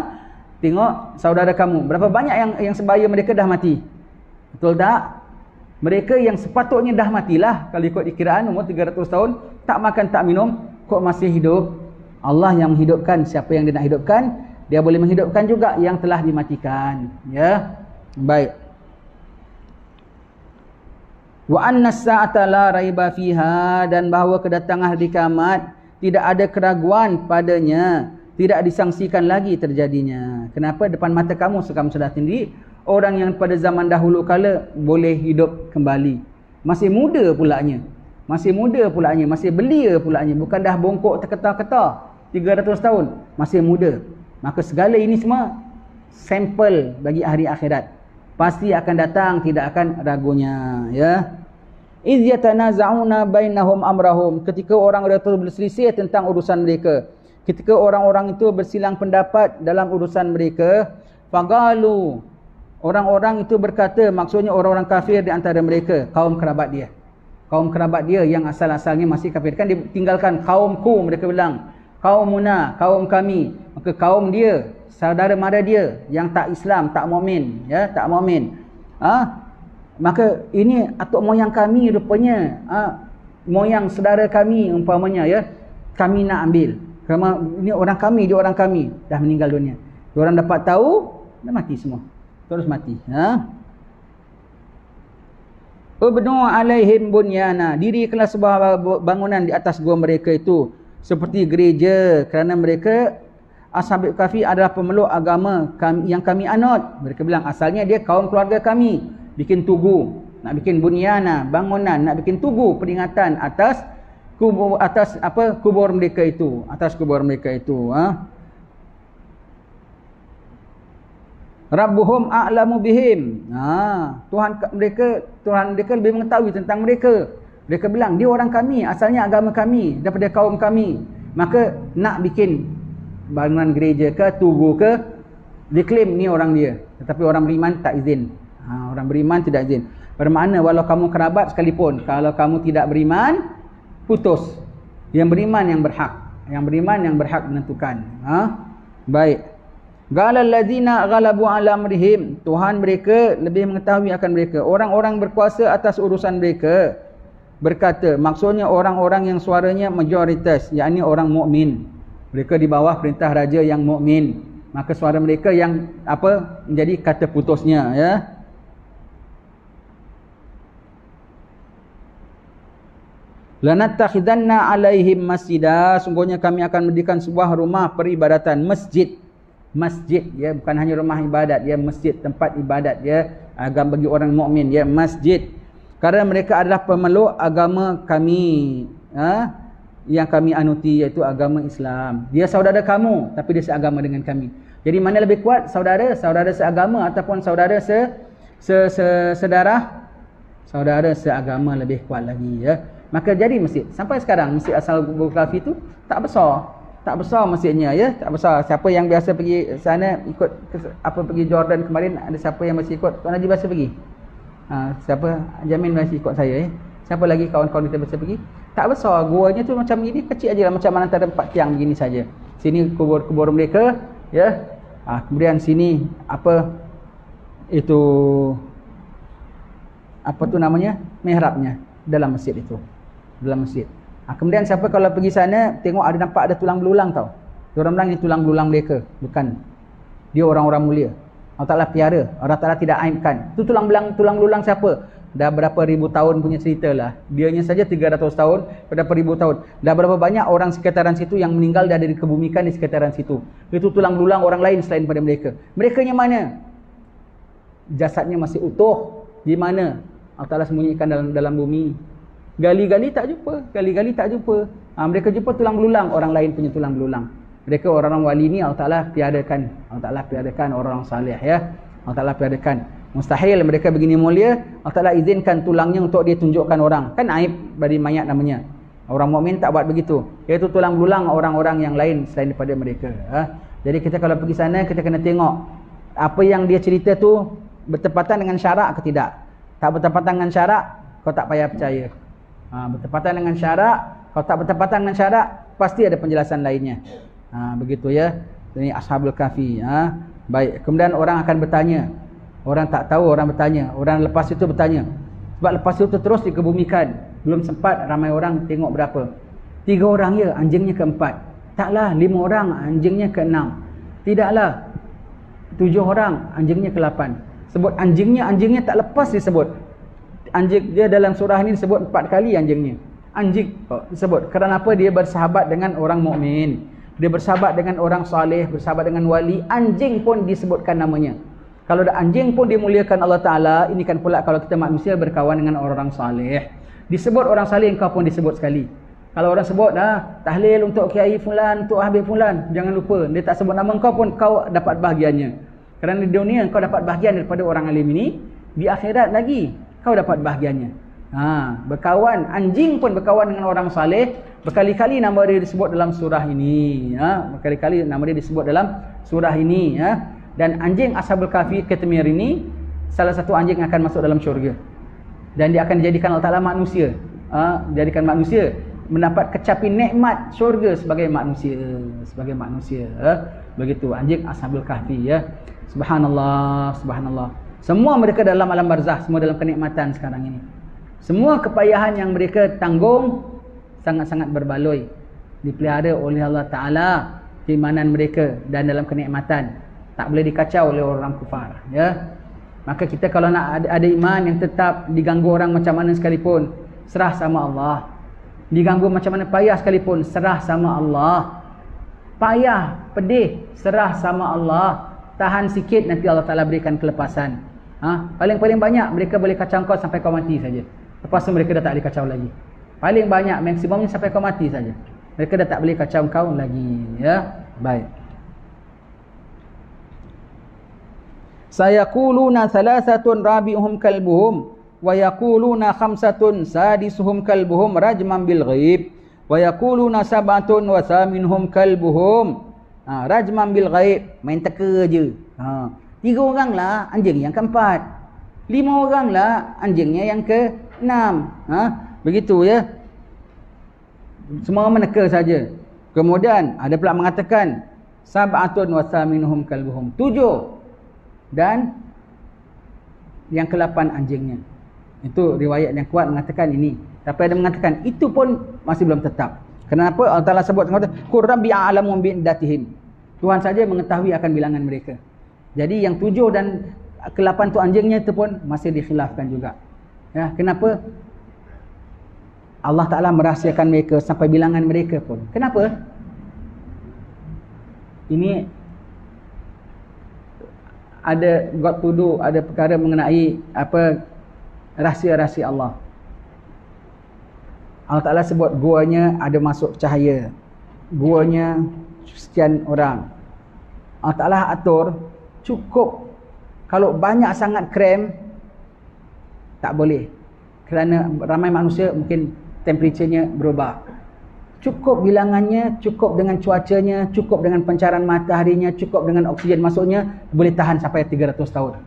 tengok saudara kamu berapa banyak yang yang sebaya mereka dah mati betul tak mereka yang sepatutnya dah matilah kalau ikut dikiraan umur 300 tahun tak makan tak minum kok masih hidup? Allah yang menghidupkan siapa yang dia nak hidupkan dia boleh menghidupkan juga yang telah dimatikan ya? Baik. Wa anna sa'ata la raiba fiha dan bahawa kedatangan hari kiamat tidak ada keraguan padanya tidak disangsikan lagi terjadinya. Kenapa? Depan mata kamu sekam sudah sendiri orang yang pada zaman dahulu kala boleh hidup kembali. Masih muda pulaknya. Masih muda pulaknya masih belia pulaknya. Bukan dah bongkok terketar-ketar 300 tahun masih muda. Maka segala ini semua sampel bagi hari akhirat. Pasti akan datang tidak akan ragunya ya. Iz yatanaza'una bainahum amrahum. Ketika orang itu berselisih tentang urusan mereka. Ketika orang-orang itu bersilang pendapat dalam urusan mereka fagalu orang-orang itu berkata maksudnya orang-orang kafir di antara mereka kaum kerabat dia. Kaum kerabat dia yang asal-asalnya masih kafir. Kan ditinggalkan kaumku mereka bilang. Kaumuna kaum kami. Maka kaum dia saudara mara dia yang tak Islam tak mukmin ya tak mukmin ah maka ini atuk moyang kami rupanya ha, moyang saudara kami umpamanya ya kami nak ambil. Kerana ini orang kami dia orang kami dah meninggal dunia. Orang dapat tahu dah mati semua terus mati ha? Ubnu alaihim bunyana. Diri kelas sebuah bangunan di atas gua mereka itu. Seperti gereja kerana mereka Ashab Kafi adalah pemeluk agama kami, yang kami anut. Mereka bilang asalnya dia kaum keluarga kami. Bikin tugu, nak bikin bunyana, bangunan, nak bikin tugu peringatan atas kubur atas apa kubur mereka itu, atas kubur mereka itu, ha? Rabbuhum a'lamu bihim. Ha, Tuhan mereka, Tuhan mereka lebih mengetahui tentang mereka. Mereka bilang, dia orang kami, asalnya agama kami, daripada kaum kami. Maka nak bikin bangunan gereja ke, tugu ke, diklaim ni orang dia. Tetapi orang beriman tak izin. Ha, orang beriman tidak izin. Bermakna walau kamu kerabat sekalipun. Kalau kamu tidak beriman, putus. Yang beriman yang berhak. Yang beriman yang berhak menentukan. Ha? Baik. Galal ladina ghalabu ala amrihim. Tuhan mereka lebih mengetahui akan mereka. Orang-orang berkuasa atas urusan mereka. Berkata, maksudnya orang-orang yang suaranya majoritas. Yang ini orang mukmin. Mereka di bawah perintah raja yang mukmin. Maka suara mereka yang apa menjadi kata putusnya Lanattakhidanna alaihim masjidah. Sungguhnya kami akan mendirikan sebuah rumah peribadatan. Masjid. Masjid. ya Bukan hanya rumah ibadat. ya Masjid tempat ibadat. ya Agama bagi orang mukmin ya Masjid. Karena mereka adalah pemeluk agama kami. Ha? Yang kami anuti iaitu agama Islam. Dia saudara kamu. Tapi dia seagama dengan kami. Jadi mana lebih kuat? Saudara? Saudara seagama ataupun saudara se, se, se, sedarah? Saudara seagama lebih kuat lagi ya. Maka jadi masjid. Sampai sekarang masjid asal Bukafi itu tak besar. Tak besar masjidnya ya. Tak besar. Siapa yang biasa pergi sana ikut apa pergi Jordan kemarin ada siapa yang masih ikut? Tuan Haji biasa pergi. Ha, siapa? Jamin masih ikut saya ya. Siapa lagi kawan-kawan kita biasa pergi? Tak besar. Guanya tu macam ini kecil aja lah. Macam mana antara empat tiang begini saja. Sini kubur-kubur mereka. Ya. Ha, kemudian sini apa itu apa tu namanya? Mihrabnya dalam masjid itu dalam masjid. Ha, kemudian siapa kalau pergi sana tengok ada nampak ada tulang belulang tau. Orang bilang ini tulang belulang mereka, bukan. Dia orang-orang mulia. Allah Taala piara, Allah Taala tidak aibkan. Tu tulang belulang tulang belulang siapa? Dah berapa ribu tahun punya cerita lah. Dianya saja 300 tahun, berapa ribu tahun. Dah berapa banyak orang sekitaran situ yang meninggal dah ada dikebumikan di sekitaran situ. Itu tulang belulang orang lain selain pada mereka. Mereka yang mana? Jasadnya masih utuh. Di mana? Allah Taala sembunyikan dalam dalam bumi. Gali-gali tak jumpa. Gali-gali tak jumpa. Ha, mereka jumpa tulang belulang. Orang lain punya tulang belulang. Mereka orang-orang wali ni Allah Ta'ala piadakan. Allah Ta'ala piadakan orang-orang salih ya. Allah Ta'ala piadakan. Mustahil mereka begini mulia. Allah Ta'ala izinkan tulangnya untuk dia tunjukkan orang. Kan aib bagi mayat namanya. Orang mukmin tak buat begitu. Iaitu tulang belulang orang-orang yang lain selain daripada mereka. Ha? Jadi kita kalau pergi sana kita kena tengok. Apa yang dia cerita tu bertepatan dengan syarak ke tidak. Tak bertepatan dengan syarak, kau tak payah percaya. Ha, bertepatan dengan syarak. Kalau tak bertepatan dengan syarak, pasti ada penjelasan lainnya. Ha, begitu ya. Ini Ashabul Kafi. Ha. Baik. Kemudian orang akan bertanya. Orang tak tahu, orang bertanya. Orang lepas itu bertanya. Sebab lepas itu terus dikebumikan. Belum sempat ramai orang tengok berapa. Tiga orang ya, anjingnya keempat. Taklah, lima orang, anjingnya keenam. Tidaklah, tujuh orang, anjingnya ke lapan. Sebut anjingnya, anjingnya tak lepas disebut anjing dia dalam surah ini disebut empat kali anjingnya. Anjing oh, disebut. Kerana apa? Dia bersahabat dengan orang mukmin. Dia bersahabat dengan orang saleh bersahabat dengan wali. Anjing pun disebutkan namanya. Kalau ada anjing pun dimuliakan Allah Taala ini kan pula kalau kita manusia berkawan dengan orang-orang saleh. Disebut orang saleh engkau pun disebut sekali. Kalau orang sebut dah tahlil untuk kiai fulan untuk habib fulan. Jangan lupa dia tak sebut nama engkau pun kau dapat bahagiannya. Kerana di dunia engkau dapat bahagian daripada orang alim ini di akhirat lagi kau dapat bahagiannya. Ha, berkawan, anjing pun berkawan dengan orang saleh, berkali-kali nama dia disebut dalam surah ini, ha, berkali-kali nama dia disebut dalam surah ini, ha. Dan anjing Ashabul Kahfi Ketmir ini salah satu anjing akan masuk dalam syurga. Dan dia akan dijadikan Allah Taala manusia. Ha, jadikan manusia mendapat kecapi nikmat syurga sebagai manusia, sebagai manusia, ha. Begitu anjing Ashabul Kahfi ya. Subhanallah, subhanallah. Semua mereka dalam alam barzah, semua dalam kenikmatan sekarang ini. Semua kepayahan yang mereka tanggung sangat-sangat berbaloi. Dipelihara oleh Allah Ta'ala keimanan mereka dan dalam kenikmatan. Tak boleh dikacau oleh orang kufar. Ya? Maka kita kalau nak ada, ada iman yang tetap diganggu orang macam mana sekalipun, serah sama Allah. Diganggu macam mana payah sekalipun, serah sama Allah. Payah, pedih, serah sama Allah. Tahan sikit nanti Allah Ta'ala berikan kelepasan. Ha? Paling-paling banyak mereka boleh kacau kau sampai kau mati saja. Lepas tu mereka dah tak boleh kacau lagi. Paling banyak maksimumnya sampai kau mati saja. Mereka dah tak boleh kacau kau lagi. Ya, baik. Sayaquluna thalathatun rabi'uhum kalbuhum wa yaquluna khamsatun sadisuhum kalbuhum rajman bil ghaib wa yaquluna sab'atun wa thaminuhum kalbuhum ha, rajman bil ghaib main teka je ha Tiga orang lah anjing yang keempat. Lima orang lah anjingnya yang ke enam. Ha? Begitu ya. Semua meneka saja. Kemudian ada pula mengatakan sab'atun wa saminuhum kalbuhum. Tujuh. Dan yang ke lapan anjingnya. Itu riwayat yang kuat mengatakan ini. Tapi ada mengatakan itu pun masih belum tetap. Kenapa Allah Taala sebut Qur rabbi a'lamu bi Tuhan saja mengetahui akan bilangan mereka. Jadi yang tujuh dan kelapan tu anjingnya itu pun masih dikhilafkan juga. Ya, kenapa? Allah Ta'ala merahsiakan mereka sampai bilangan mereka pun. Kenapa? Ini ada God tuduh, ada perkara mengenai apa rahsia-rahsia Allah. Allah Ta'ala sebut guanya ada masuk cahaya. Guanya sekian orang. Allah Ta'ala atur cukup kalau banyak sangat krem tak boleh. Kerana ramai manusia mungkin temperaturenya berubah. Cukup bilangannya, cukup dengan cuacanya, cukup dengan pencarian mataharinya, cukup dengan oksigen masuknya, boleh tahan sampai 300 tahun.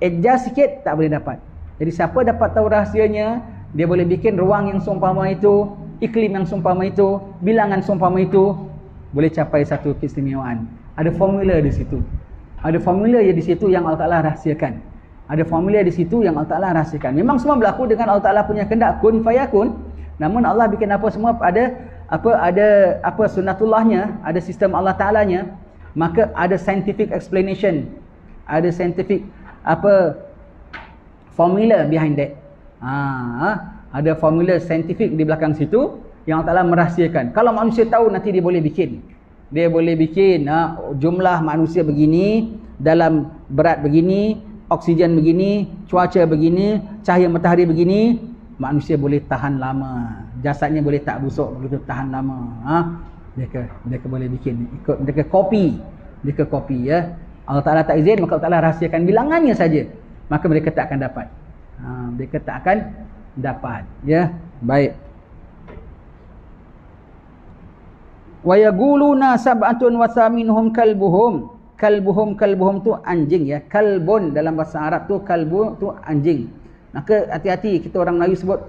Adjust sikit, tak boleh dapat. Jadi siapa dapat tahu rahsianya, dia boleh bikin ruang yang seumpama itu, iklim yang seumpama itu, bilangan seumpama itu, boleh capai satu keistimewaan. Ada formula di situ. Ada formula di situ yang Allah Ta'ala rahsiakan. Ada formula di situ yang Allah Ta'ala rahsiakan. Memang semua berlaku dengan Allah Ta'ala punya kendak kun fayakun. Namun Allah bikin apa semua ada apa ada apa sunatullahnya, ada sistem Allah Taalanya, maka ada scientific explanation. Ada scientific apa formula behind that. Ha, ha, ada formula scientific di belakang situ yang Allah Taala merahsiakan. Kalau manusia tahu nanti dia boleh bikin. Dia boleh bikin ha, jumlah manusia begini dalam berat begini, oksigen begini, cuaca begini, cahaya matahari begini, manusia boleh tahan lama. Jasadnya boleh tak busuk begitu tahan lama. Ha? Mereka mereka boleh bikin ikut mereka kopi. Mereka kopi ya. Allah Taala tak izin maka Allah Taala rahsiakan bilangannya saja. Maka mereka tak akan dapat. Ha, mereka tak akan dapat ya. Baik. Wa yaquluna sab'atun wa thaminuhum kalbuhum. Kalbuhum kalbuhum tu anjing ya. Kalbun dalam bahasa Arab tu kalbu tu anjing. Maka hati-hati kita orang Melayu sebut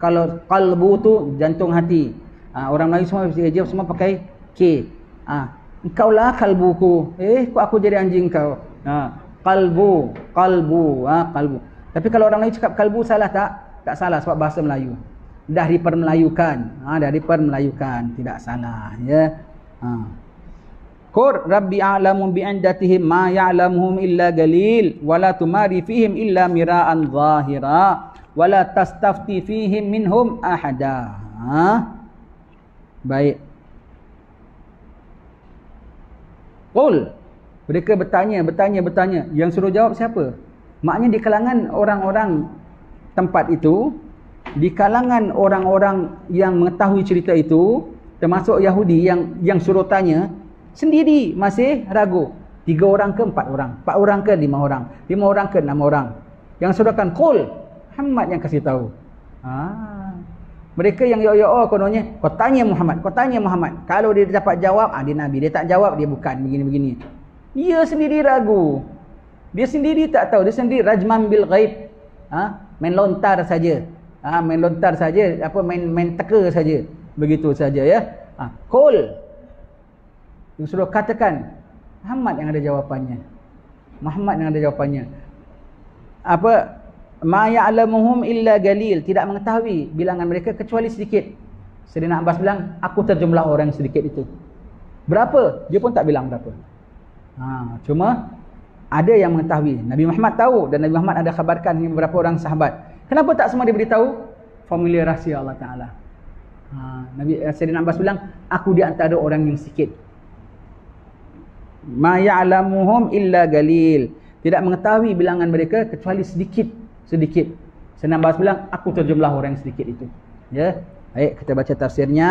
kalau kalbu tu jantung hati. Ha, orang Melayu semua dia semua pakai K. Ha, engkau lah kalbuku. Eh kok aku jadi anjing kau? Ha, kalbu kalbu. Ha, kalbu. Tapi kalau orang Melayu cakap kalbu salah tak? Tak salah sebab bahasa Melayu dah dipermelayukan ha, dah dipermelayukan tidak salah ya ha. Qur Rabbi a'lamu bi'andatihim ma ya'lamuhum illa galil wa la tumari fihim illa mira'an zahira wa la tastafti fihim minhum ahada. Ha? Baik. Qul mereka bertanya, bertanya, bertanya. Yang suruh jawab siapa? Maknanya di kalangan orang-orang tempat itu, di kalangan orang-orang yang mengetahui cerita itu, termasuk Yahudi yang yang suruh tanya, Sendiri masih ragu. Tiga orang ke empat orang? Empat orang ke lima orang? Lima orang ke enam orang? Yang surakan kul. Muhammad yang kasih tahu. Ha. Mereka yang yo yo oh kononnya, kau tanya Muhammad, kau tanya Muhammad. Kalau dia dapat jawab, ah dia nabi. Dia tak jawab, dia bukan begini-begini. Dia sendiri ragu. Dia sendiri tak tahu, dia sendiri rajman bil ghaib. Ha? main lontar saja. Ha? main lontar saja, apa main main teka saja. Begitu saja ya. Ha, kul yang suruh katakan Muhammad yang ada jawapannya. Muhammad yang ada jawapannya. Apa ma ya'lamuhum illa galil, tidak mengetahui bilangan mereka kecuali sedikit. Sayyidina Abbas bilang, aku terjumlah orang sedikit itu. Berapa? Dia pun tak bilang berapa. Ha, cuma ada yang mengetahui. Nabi Muhammad tahu dan Nabi Muhammad ada khabarkan beberapa orang sahabat. Kenapa tak semua diberitahu? Formulir rahsia Allah Taala. Ha, Nabi Sayyidina Abbas bilang, aku di antara orang yang sikit. Ma ya'lamuhum illa galil. Tidak mengetahui bilangan mereka kecuali sedikit sedikit. Senang bahasa bilang aku terjumlah orang yang sedikit itu. Ya baik kita baca tafsirnya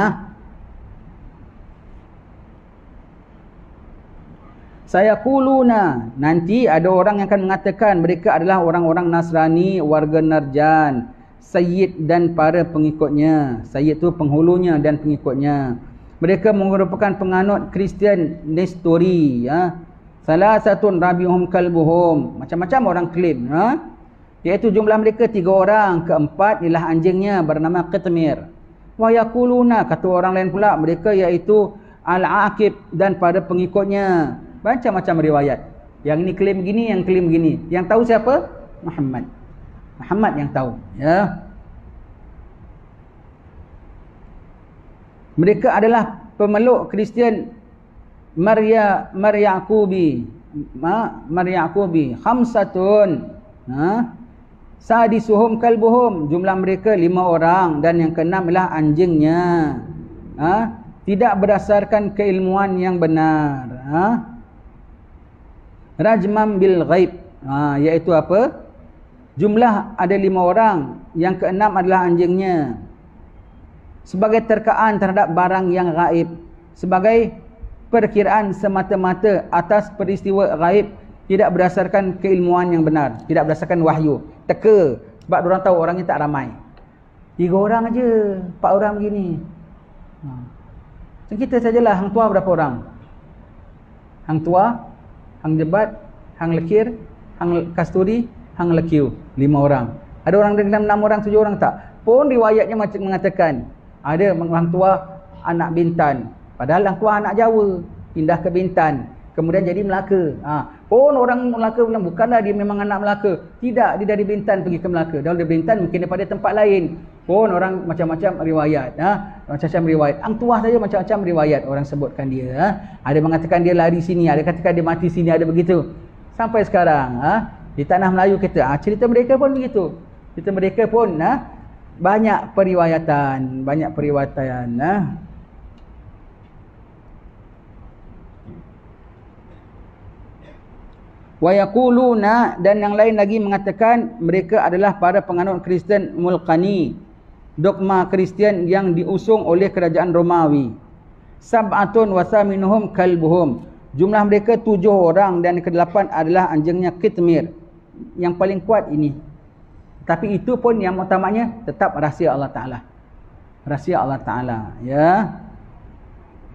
saya kuluna nanti ada orang yang akan mengatakan mereka adalah orang-orang Nasrani warga Narjan sayyid dan para pengikutnya sayyid tu penghulunya dan pengikutnya mereka merupakan penganut Kristian Nestori ya. Salah satu rabihum kalbuhum. Macam-macam orang klaim ha? Iaitu jumlah mereka tiga orang. Keempat ialah anjingnya bernama Qitmir. Wa yakuluna kata orang lain pula mereka iaitu Al-Aqib dan pada pengikutnya. Macam-macam riwayat. Yang ini klaim gini, yang klaim gini. Yang tahu siapa? Muhammad. Muhammad yang tahu, ya. Mereka adalah pemeluk Kristian Maria Maryaqubi. Ma Maryaqubi khamsatun. Ha? Sadisuhum kalbuhum. Jumlah mereka lima orang. Dan yang keenam ialah anjingnya. Ha? Tidak berdasarkan keilmuan yang benar. Ha? Rajmam bil ghaib. Ha, iaitu apa? Jumlah ada lima orang. Yang keenam adalah anjingnya. Sebagai terkaan terhadap barang yang gaib. Sebagai perkiraan semata-mata atas peristiwa gaib tidak berdasarkan keilmuan yang benar tidak berdasarkan wahyu teka sebab orang tahu orang ni tak ramai tiga orang aja empat orang begini ha. kita sajalah hang tua berapa orang hang tua hang jebat hang lekir hang kasturi hang lekiu lima orang ada orang dengan enam orang tujuh orang tak pun riwayatnya macam mengatakan ada hang tua anak bintan padahal hang tua anak jawa pindah ke bintan kemudian jadi Melaka. Ha. Pun orang Melaka bilang bukanlah dia memang anak Melaka. Tidak, dia dari Bintan pergi ke Melaka. Dari Bintan mungkin daripada tempat lain. Pun orang macam-macam riwayat. Ha. Macam-macam riwayat. Ang tuah saja macam-macam riwayat orang sebutkan dia. Ha. Ada mengatakan dia lari sini, ada katakan dia mati sini, ada begitu. Sampai sekarang, ha. di tanah Melayu kita, ha. cerita mereka pun begitu. Cerita mereka pun ha. banyak periwayatan. Banyak periwayatan. Ha. wa yaquluna dan yang lain lagi mengatakan mereka adalah para penganut Kristen mulkani dogma Kristian yang diusung oleh kerajaan Romawi. Sab'atun wa saminuhum kalbuhum. Jumlah mereka tujuh orang dan kedelapan adalah anjingnya kitmir. Yang paling kuat ini. Tapi itu pun yang utamanya tetap rahsia Allah taala. Rahsia Allah taala ya.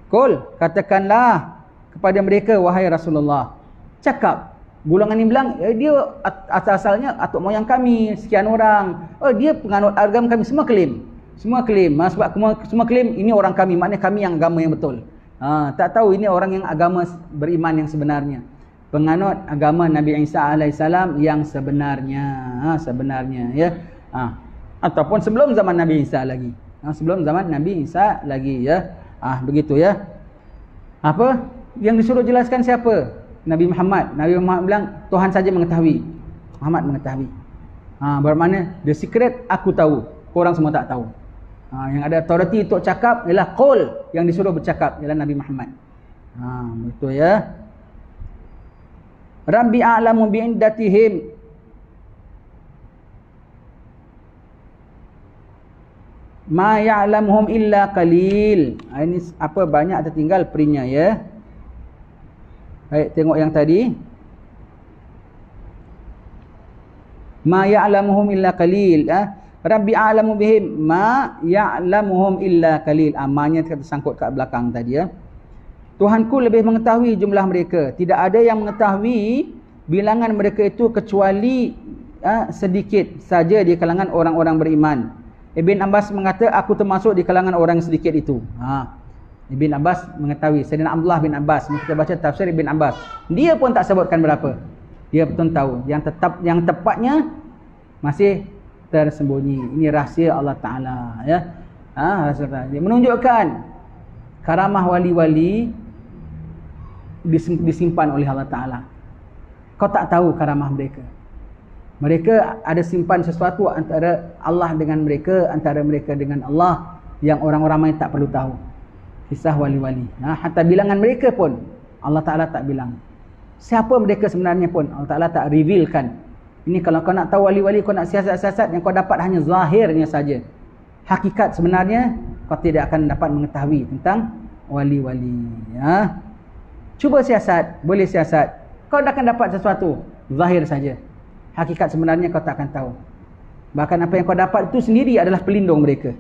Kul katakanlah kepada mereka wahai Rasulullah cakap Golongan ni bilang, eh, dia asal-asalnya atuk moyang kami, sekian orang. Oh, dia penganut agama kami, semua klaim. Semua klaim. Ha, sebab semua, semua klaim, ini orang kami. Maknanya kami yang agama yang betul. Ha, tak tahu ini orang yang agama beriman yang sebenarnya. Penganut agama Nabi Isa AS yang sebenarnya. Ha, sebenarnya. ya. Ha. Ataupun sebelum zaman Nabi Isa lagi. Ha, sebelum zaman Nabi Isa lagi. ya. Ah, ha, begitu ya. Apa? Yang disuruh jelaskan siapa? Nabi Muhammad. Nabi Muhammad bilang Tuhan saja mengetahui. Muhammad mengetahui. Ha, bermakna the secret aku tahu. Korang semua tak tahu. Ha, yang ada authority untuk cakap ialah qul yang disuruh bercakap ialah Nabi Muhammad. Ha, betul ya. Rabbi a'lamu bi'indatihim ma ya'lamuhum illa qalil. Ha, ini apa banyak tertinggal perinya ya. Baik, tengok yang tadi. Ma ya'lamuhum illa qalil. Eh? Rabbi a'lamu bihim. Ma ya'lamuhum illa qalil. Amanya kata sangkut kat belakang tadi. Ya. Tuhanku lebih mengetahui jumlah mereka. Tidak ada yang mengetahui bilangan mereka itu kecuali eh, sedikit saja di kalangan orang-orang beriman. Ibn Abbas mengata aku termasuk di kalangan orang sedikit itu. Ha. Ibn Abbas mengetahui. Sayyidina Abdullah bin Abbas kita baca tafsir Ibn Abbas. Dia pun tak sebutkan berapa. Dia pun tahu. Yang tetap yang tepatnya masih tersembunyi. Ini rahsia Allah Taala ya. Ha rahsia dia menunjukkan karamah wali-wali disimpan oleh Allah Taala. Kau tak tahu karamah mereka. Mereka ada simpan sesuatu antara Allah dengan mereka antara mereka dengan Allah yang orang-orang lain tak perlu tahu kisah wali-wali. Ha, hatta bilangan mereka pun Allah Ta'ala tak bilang. Siapa mereka sebenarnya pun Allah Ta'ala tak revealkan. Ini kalau kau nak tahu wali-wali, kau nak siasat-siasat yang kau dapat hanya zahirnya saja. Hakikat sebenarnya kau tidak akan dapat mengetahui tentang wali-wali. Ha? Cuba siasat, boleh siasat. Kau akan dapat sesuatu, zahir saja. Hakikat sebenarnya kau tak akan tahu. Bahkan apa yang kau dapat itu sendiri adalah pelindung mereka.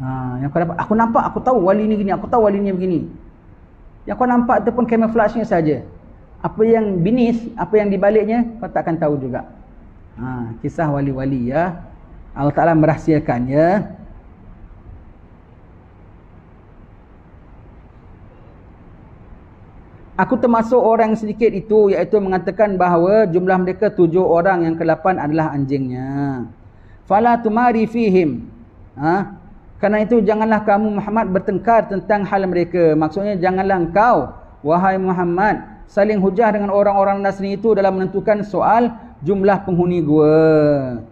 Ha, yang kau dapat, aku nampak, aku tahu wali ni gini, aku tahu wali ni begini. Yang kau nampak itu pun camouflage-nya saja. Apa yang binis, apa yang dibaliknya, kau tak akan tahu juga. Ha, kisah wali-wali ya. Allah Ta'ala merahsiakan ya. Aku termasuk orang sedikit itu iaitu mengatakan bahawa jumlah mereka tujuh orang yang ke-8 adalah anjingnya. Fala tumari fihim. Ha? Karena itu janganlah kamu Muhammad bertengkar tentang hal mereka. Maksudnya janganlah engkau wahai Muhammad saling hujah dengan orang-orang Nasrani itu dalam menentukan soal jumlah penghuni gua.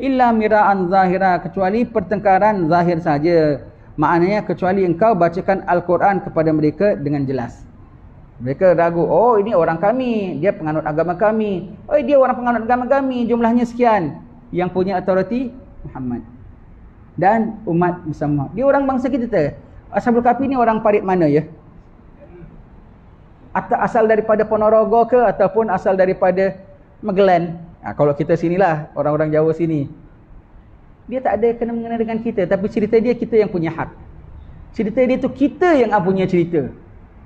Illa mira'an zahira kecuali pertengkaran zahir saja. Maknanya kecuali engkau bacakan al-Quran kepada mereka dengan jelas. Mereka ragu oh ini orang kami. Dia penganut agama kami. Oh dia orang penganut agama kami. Jumlahnya sekian. Yang punya authority Muhammad dan umat bersama dia orang bangsa kita Ashabul Kahfi ni orang parit mana ya asal daripada Ponorogo ke ataupun asal daripada Magelan. Ha, kalau kita sinilah orang-orang Jawa sini. Dia tak ada kena mengena dengan kita tapi cerita dia kita yang punya hak. Cerita dia tu kita yang punya cerita.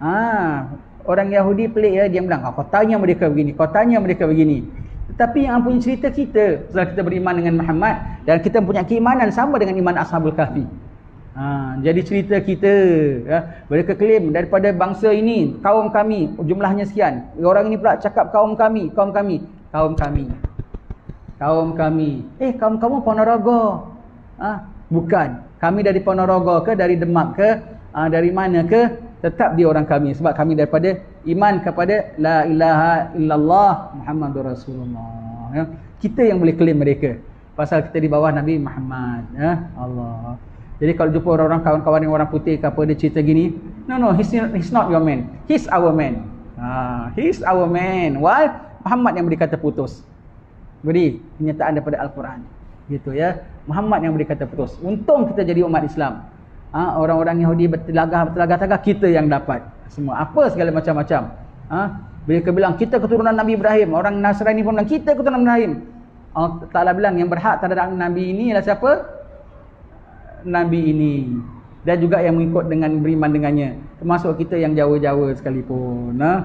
Ha, orang Yahudi pelik ya dia bilang kau tanya mereka begini, kau tanya mereka begini. Tetapi yang punya cerita kita setelah kita beriman dengan Muhammad dan kita punya keimanan sama dengan iman Ashabul Kahfi. Ha, jadi cerita kita ya, mereka klaim daripada bangsa ini kaum kami jumlahnya sekian. Orang ini pula cakap kaum kami kaum kami kaum kami kaum kami. Eh kaum kamu Ponorogo? Ha, bukan. Kami dari Ponorogo ke dari Demak ke ha, dari mana ke? Tetap dia orang kami sebab kami daripada iman kepada la ilaha illallah Muhammadur Rasulullah ya. kita yang boleh klaim mereka pasal kita di bawah Nabi Muhammad ya Allah jadi kalau jumpa orang-orang kawan-kawan yang orang putih ke apa dia cerita gini, no no he's not, he's not your man. He's our man. Ha, he's our man. Why? Muhammad yang beri kata putus. Beri kenyataan daripada Al-Quran. Gitu ya. Muhammad yang beri kata putus. Untung kita jadi umat Islam. Ha, orang-orang Yahudi bertelagah bertelagah-telagah kita yang dapat semua. Apa segala macam-macam. Ha, mereka bilang kita keturunan Nabi Ibrahim. Orang Nasrani pun bilang kita keturunan Ibrahim. Allah Taala bilang yang berhak terhadap Nabi ini adalah siapa? Nabi ini. Dan juga yang mengikut dengan beriman dengannya. Termasuk kita yang Jawa-Jawa sekalipun nah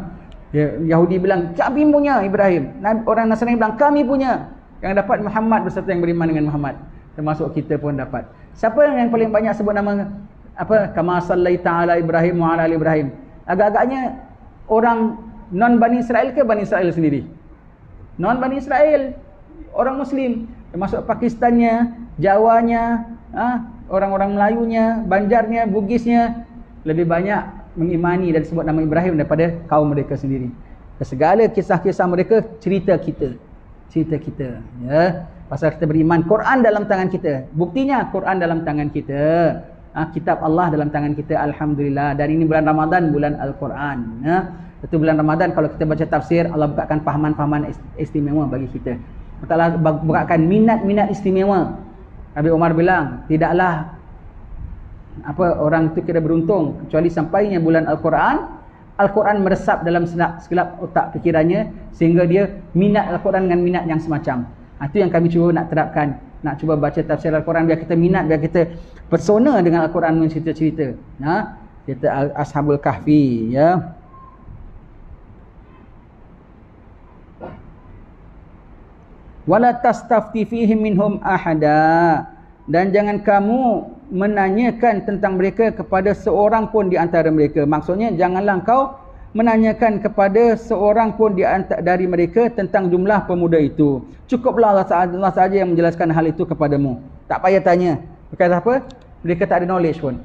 ya, Yahudi bilang kami punya Ibrahim. Orang Nasrani bilang kami punya. Yang dapat Muhammad beserta yang beriman dengan Muhammad. Termasuk kita pun dapat. Siapa yang paling banyak sebut nama apa? Kama sallaita ala Ibrahim wa ala Ibrahim agak-agaknya orang non Bani Israel ke Bani Israel sendiri non Bani Israel orang muslim termasuk Pakistannya Jawanya ha? orang-orang Melayunya, Banjarnya, Bugisnya lebih banyak mengimani dan sebut nama Ibrahim daripada kaum mereka sendiri. Segala kisah-kisah mereka cerita kita. Cerita kita, ya. Pasal kita beriman Quran dalam tangan kita. Buktinya Quran dalam tangan kita. Ha, kitab Allah dalam tangan kita alhamdulillah. Dan ini bulan Ramadan, bulan Al-Quran, ya. Itu bulan Ramadan kalau kita baca tafsir Allah bukakan pahaman-pahaman istimewa bagi kita. Allah bukakan minat-minat istimewa Nabi Umar bilang, tidaklah apa orang itu kira beruntung kecuali sampainya bulan Al-Quran, Al-Quran meresap dalam sekelap otak fikirannya sehingga dia minat Al-Quran dengan minat yang semacam. Itu yang kami cuba nak terapkan, nak cuba baca tafsir Al-Quran biar kita minat, biar kita persona dengan Al-Quran dengan cerita-cerita. Ha? Kita Ashabul Kahfi, ya. wala tastafti fihim minhum ahada dan jangan kamu menanyakan tentang mereka kepada seorang pun di antara mereka maksudnya janganlah kau menanyakan kepada seorang pun di dari mereka tentang jumlah pemuda itu. Cukuplah Allah sahaja, sahaja yang menjelaskan hal itu kepadamu. Tak payah tanya. Berkata apa? Mereka tak ada knowledge pun.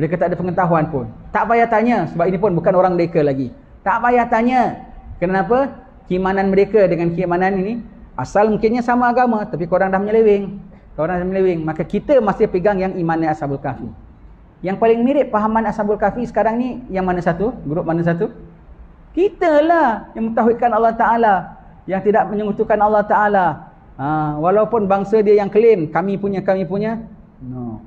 Mereka tak ada pengetahuan pun. Tak payah tanya sebab ini pun bukan orang mereka lagi. Tak payah tanya. Kenapa? Keimanan mereka dengan keimanan ini. Asal mungkinnya sama agama tapi korang dah menyeleweng. Korang dah menyeleweng. Maka kita masih pegang yang imannya Ashabul Kahfi. Yang paling mirip pahaman Ashabul Kahfi sekarang ni yang mana satu? Grup mana satu? Kita lah yang mentauhidkan Allah Ta'ala. Yang tidak menyekutukan Allah Ta'ala. Ha, walaupun bangsa dia yang klaim kami punya, kami punya. No.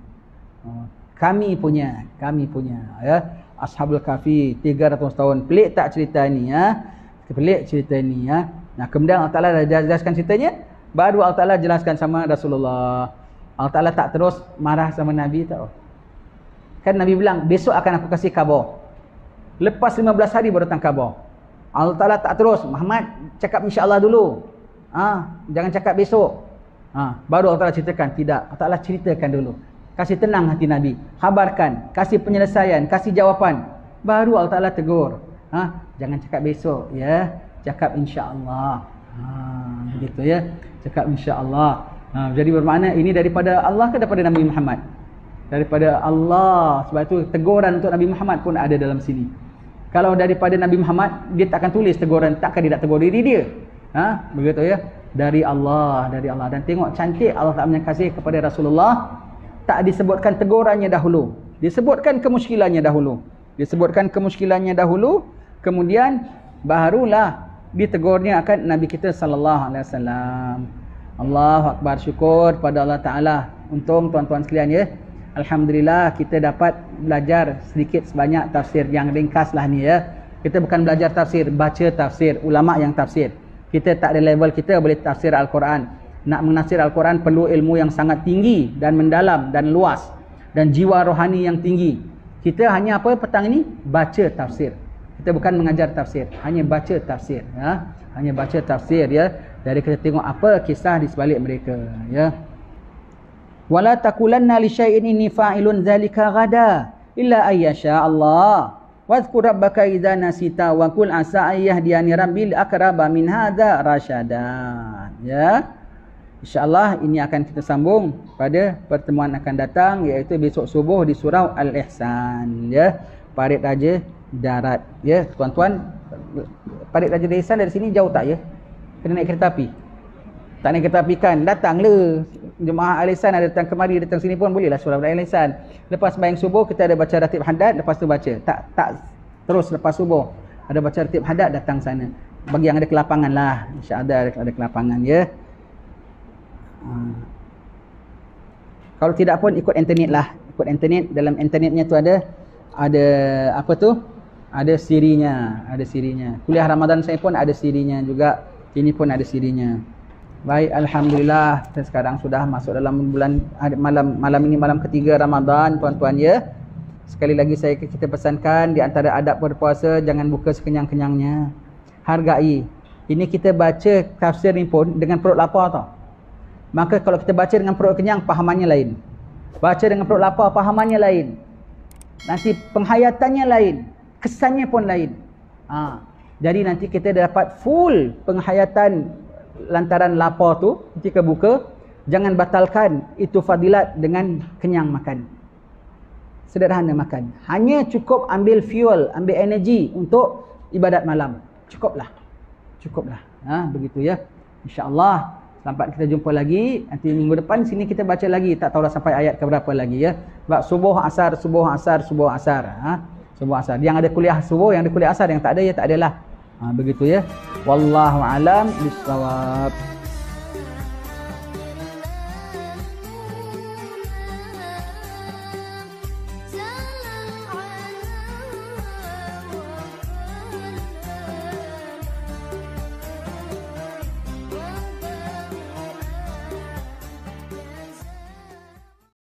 Ha, kami punya, kami punya. Ya. Ashabul Kahfi 300 tahun. Pelik tak cerita ni? Ya? Pelik cerita ni. Ya? Nah, kemudian Allah Taala dah jelaskan ceritanya, baru Allah Taala jelaskan sama Rasulullah. Allah Taala tak terus marah sama Nabi tau. Kan Nabi bilang, besok akan aku kasih khabar. Lepas 15 hari baru datang khabar. Allah Taala tak terus, Muhammad cakap insya-Allah dulu. Ha, jangan cakap besok. Ha, baru Allah Taala ceritakan, tidak. Allah Taala ceritakan dulu. Kasih tenang hati Nabi, kabarkan, kasih penyelesaian, kasih jawapan. Baru Allah Taala tegur. Ha, jangan cakap besok ya cakap insya-Allah. Ha begitu ya. Cakap insya-Allah. Ha jadi bermakna ini daripada Allah ke daripada Nabi Muhammad? Daripada Allah. Sebab itu teguran untuk Nabi Muhammad pun ada dalam sini. Kalau daripada Nabi Muhammad, dia tak akan tulis teguran, takkan dia nak tegur diri dia. Ha begitu ya. dari Allah, dari Allah. Dan tengok cantik Allah Taala kasih kepada Rasulullah tak disebutkan tegurannya dahulu. Disebutkan kemuskilannya dahulu. Disebutkan kemuskilannya dahulu, kemudian barulah ditegurnya akan Nabi kita sallallahu alaihi wasallam. Allahu akbar syukur pada Allah Taala. Untung tuan-tuan sekalian ya. Alhamdulillah kita dapat belajar sedikit sebanyak tafsir yang ringkas lah ni ya. Kita bukan belajar tafsir, baca tafsir, ulama yang tafsir. Kita tak ada level kita boleh tafsir Al-Quran. Nak menafsir Al-Quran perlu ilmu yang sangat tinggi dan mendalam dan luas. Dan jiwa rohani yang tinggi. Kita hanya apa petang ini? Baca tafsir. Kita bukan mengajar tafsir. Hanya baca tafsir. Ya? Hanya baca tafsir ya. Dari kita tengok apa kisah di sebalik mereka. Ya wala takulanna li syai'in inni fa'ilun dzalika ghada illa ayyasha Allah. Wadhkur rabbaka idza nasita wa qul asa ayyahdiyani rabbil akraba min hadza rasyada ya. Insyaallah ini akan kita sambung pada pertemuan akan datang iaitu besok subuh di surau al-ihsan ya. Parit raja darat ya. Tuan-tuan parit raja ihsan dari sini jauh tak ya? Kena naik kereta api tak naik kereta api kan datang le. Jemaah alisan ada datang kemari datang sini pun bolehlah surah alisan lepas bayang subuh kita ada baca ratib hadad lepas tu baca. Tak tak terus lepas subuh. Ada baca ratib hadad datang sana. Bagi yang ada kelapangan lah. Insyaallah ada, ada kelapangan ya. Ha. kalau tidak pun ikut internet lah. Ikut internet. Dalam internetnya tu ada ada apa tu? Ada sirinya ada sirinya. Kuliah Ramadan saya pun ada sirinya juga. Ini pun ada sirinya Baik, Alhamdulillah kita sekarang sudah masuk dalam bulan malam malam ini malam ketiga Ramadan tuan-tuan ya. Sekali lagi saya kita pesankan di antara adab berpuasa jangan buka sekenyang-kenyangnya. Hargai. Ini kita baca tafsir ni pun dengan perut lapar tau. Maka kalau kita baca dengan perut kenyang pahamannya lain. Baca dengan perut lapar pahamannya lain. Nanti penghayatannya lain, kesannya pun lain. Ha. Jadi nanti kita dapat full penghayatan lantaran lapar tu ketika buka jangan batalkan itu fadilat dengan kenyang makan. Sederhana makan. Hanya cukup ambil fuel ambil energi untuk ibadat malam. Cukuplah. Cukuplah. Ha begitu ya. Insyaallah. Sampai kita jumpa lagi. Nanti minggu depan sini kita baca lagi. Tak tahu dah sampai ayat ke berapa lagi ya. Sebab subuh asar subuh asar subuh asar. Ha subuh asar. Yang ada kuliah subuh yang ada kuliah asar. Yang tak ada ya tak adalah ha, begitu ya. Wallahu alam bisawab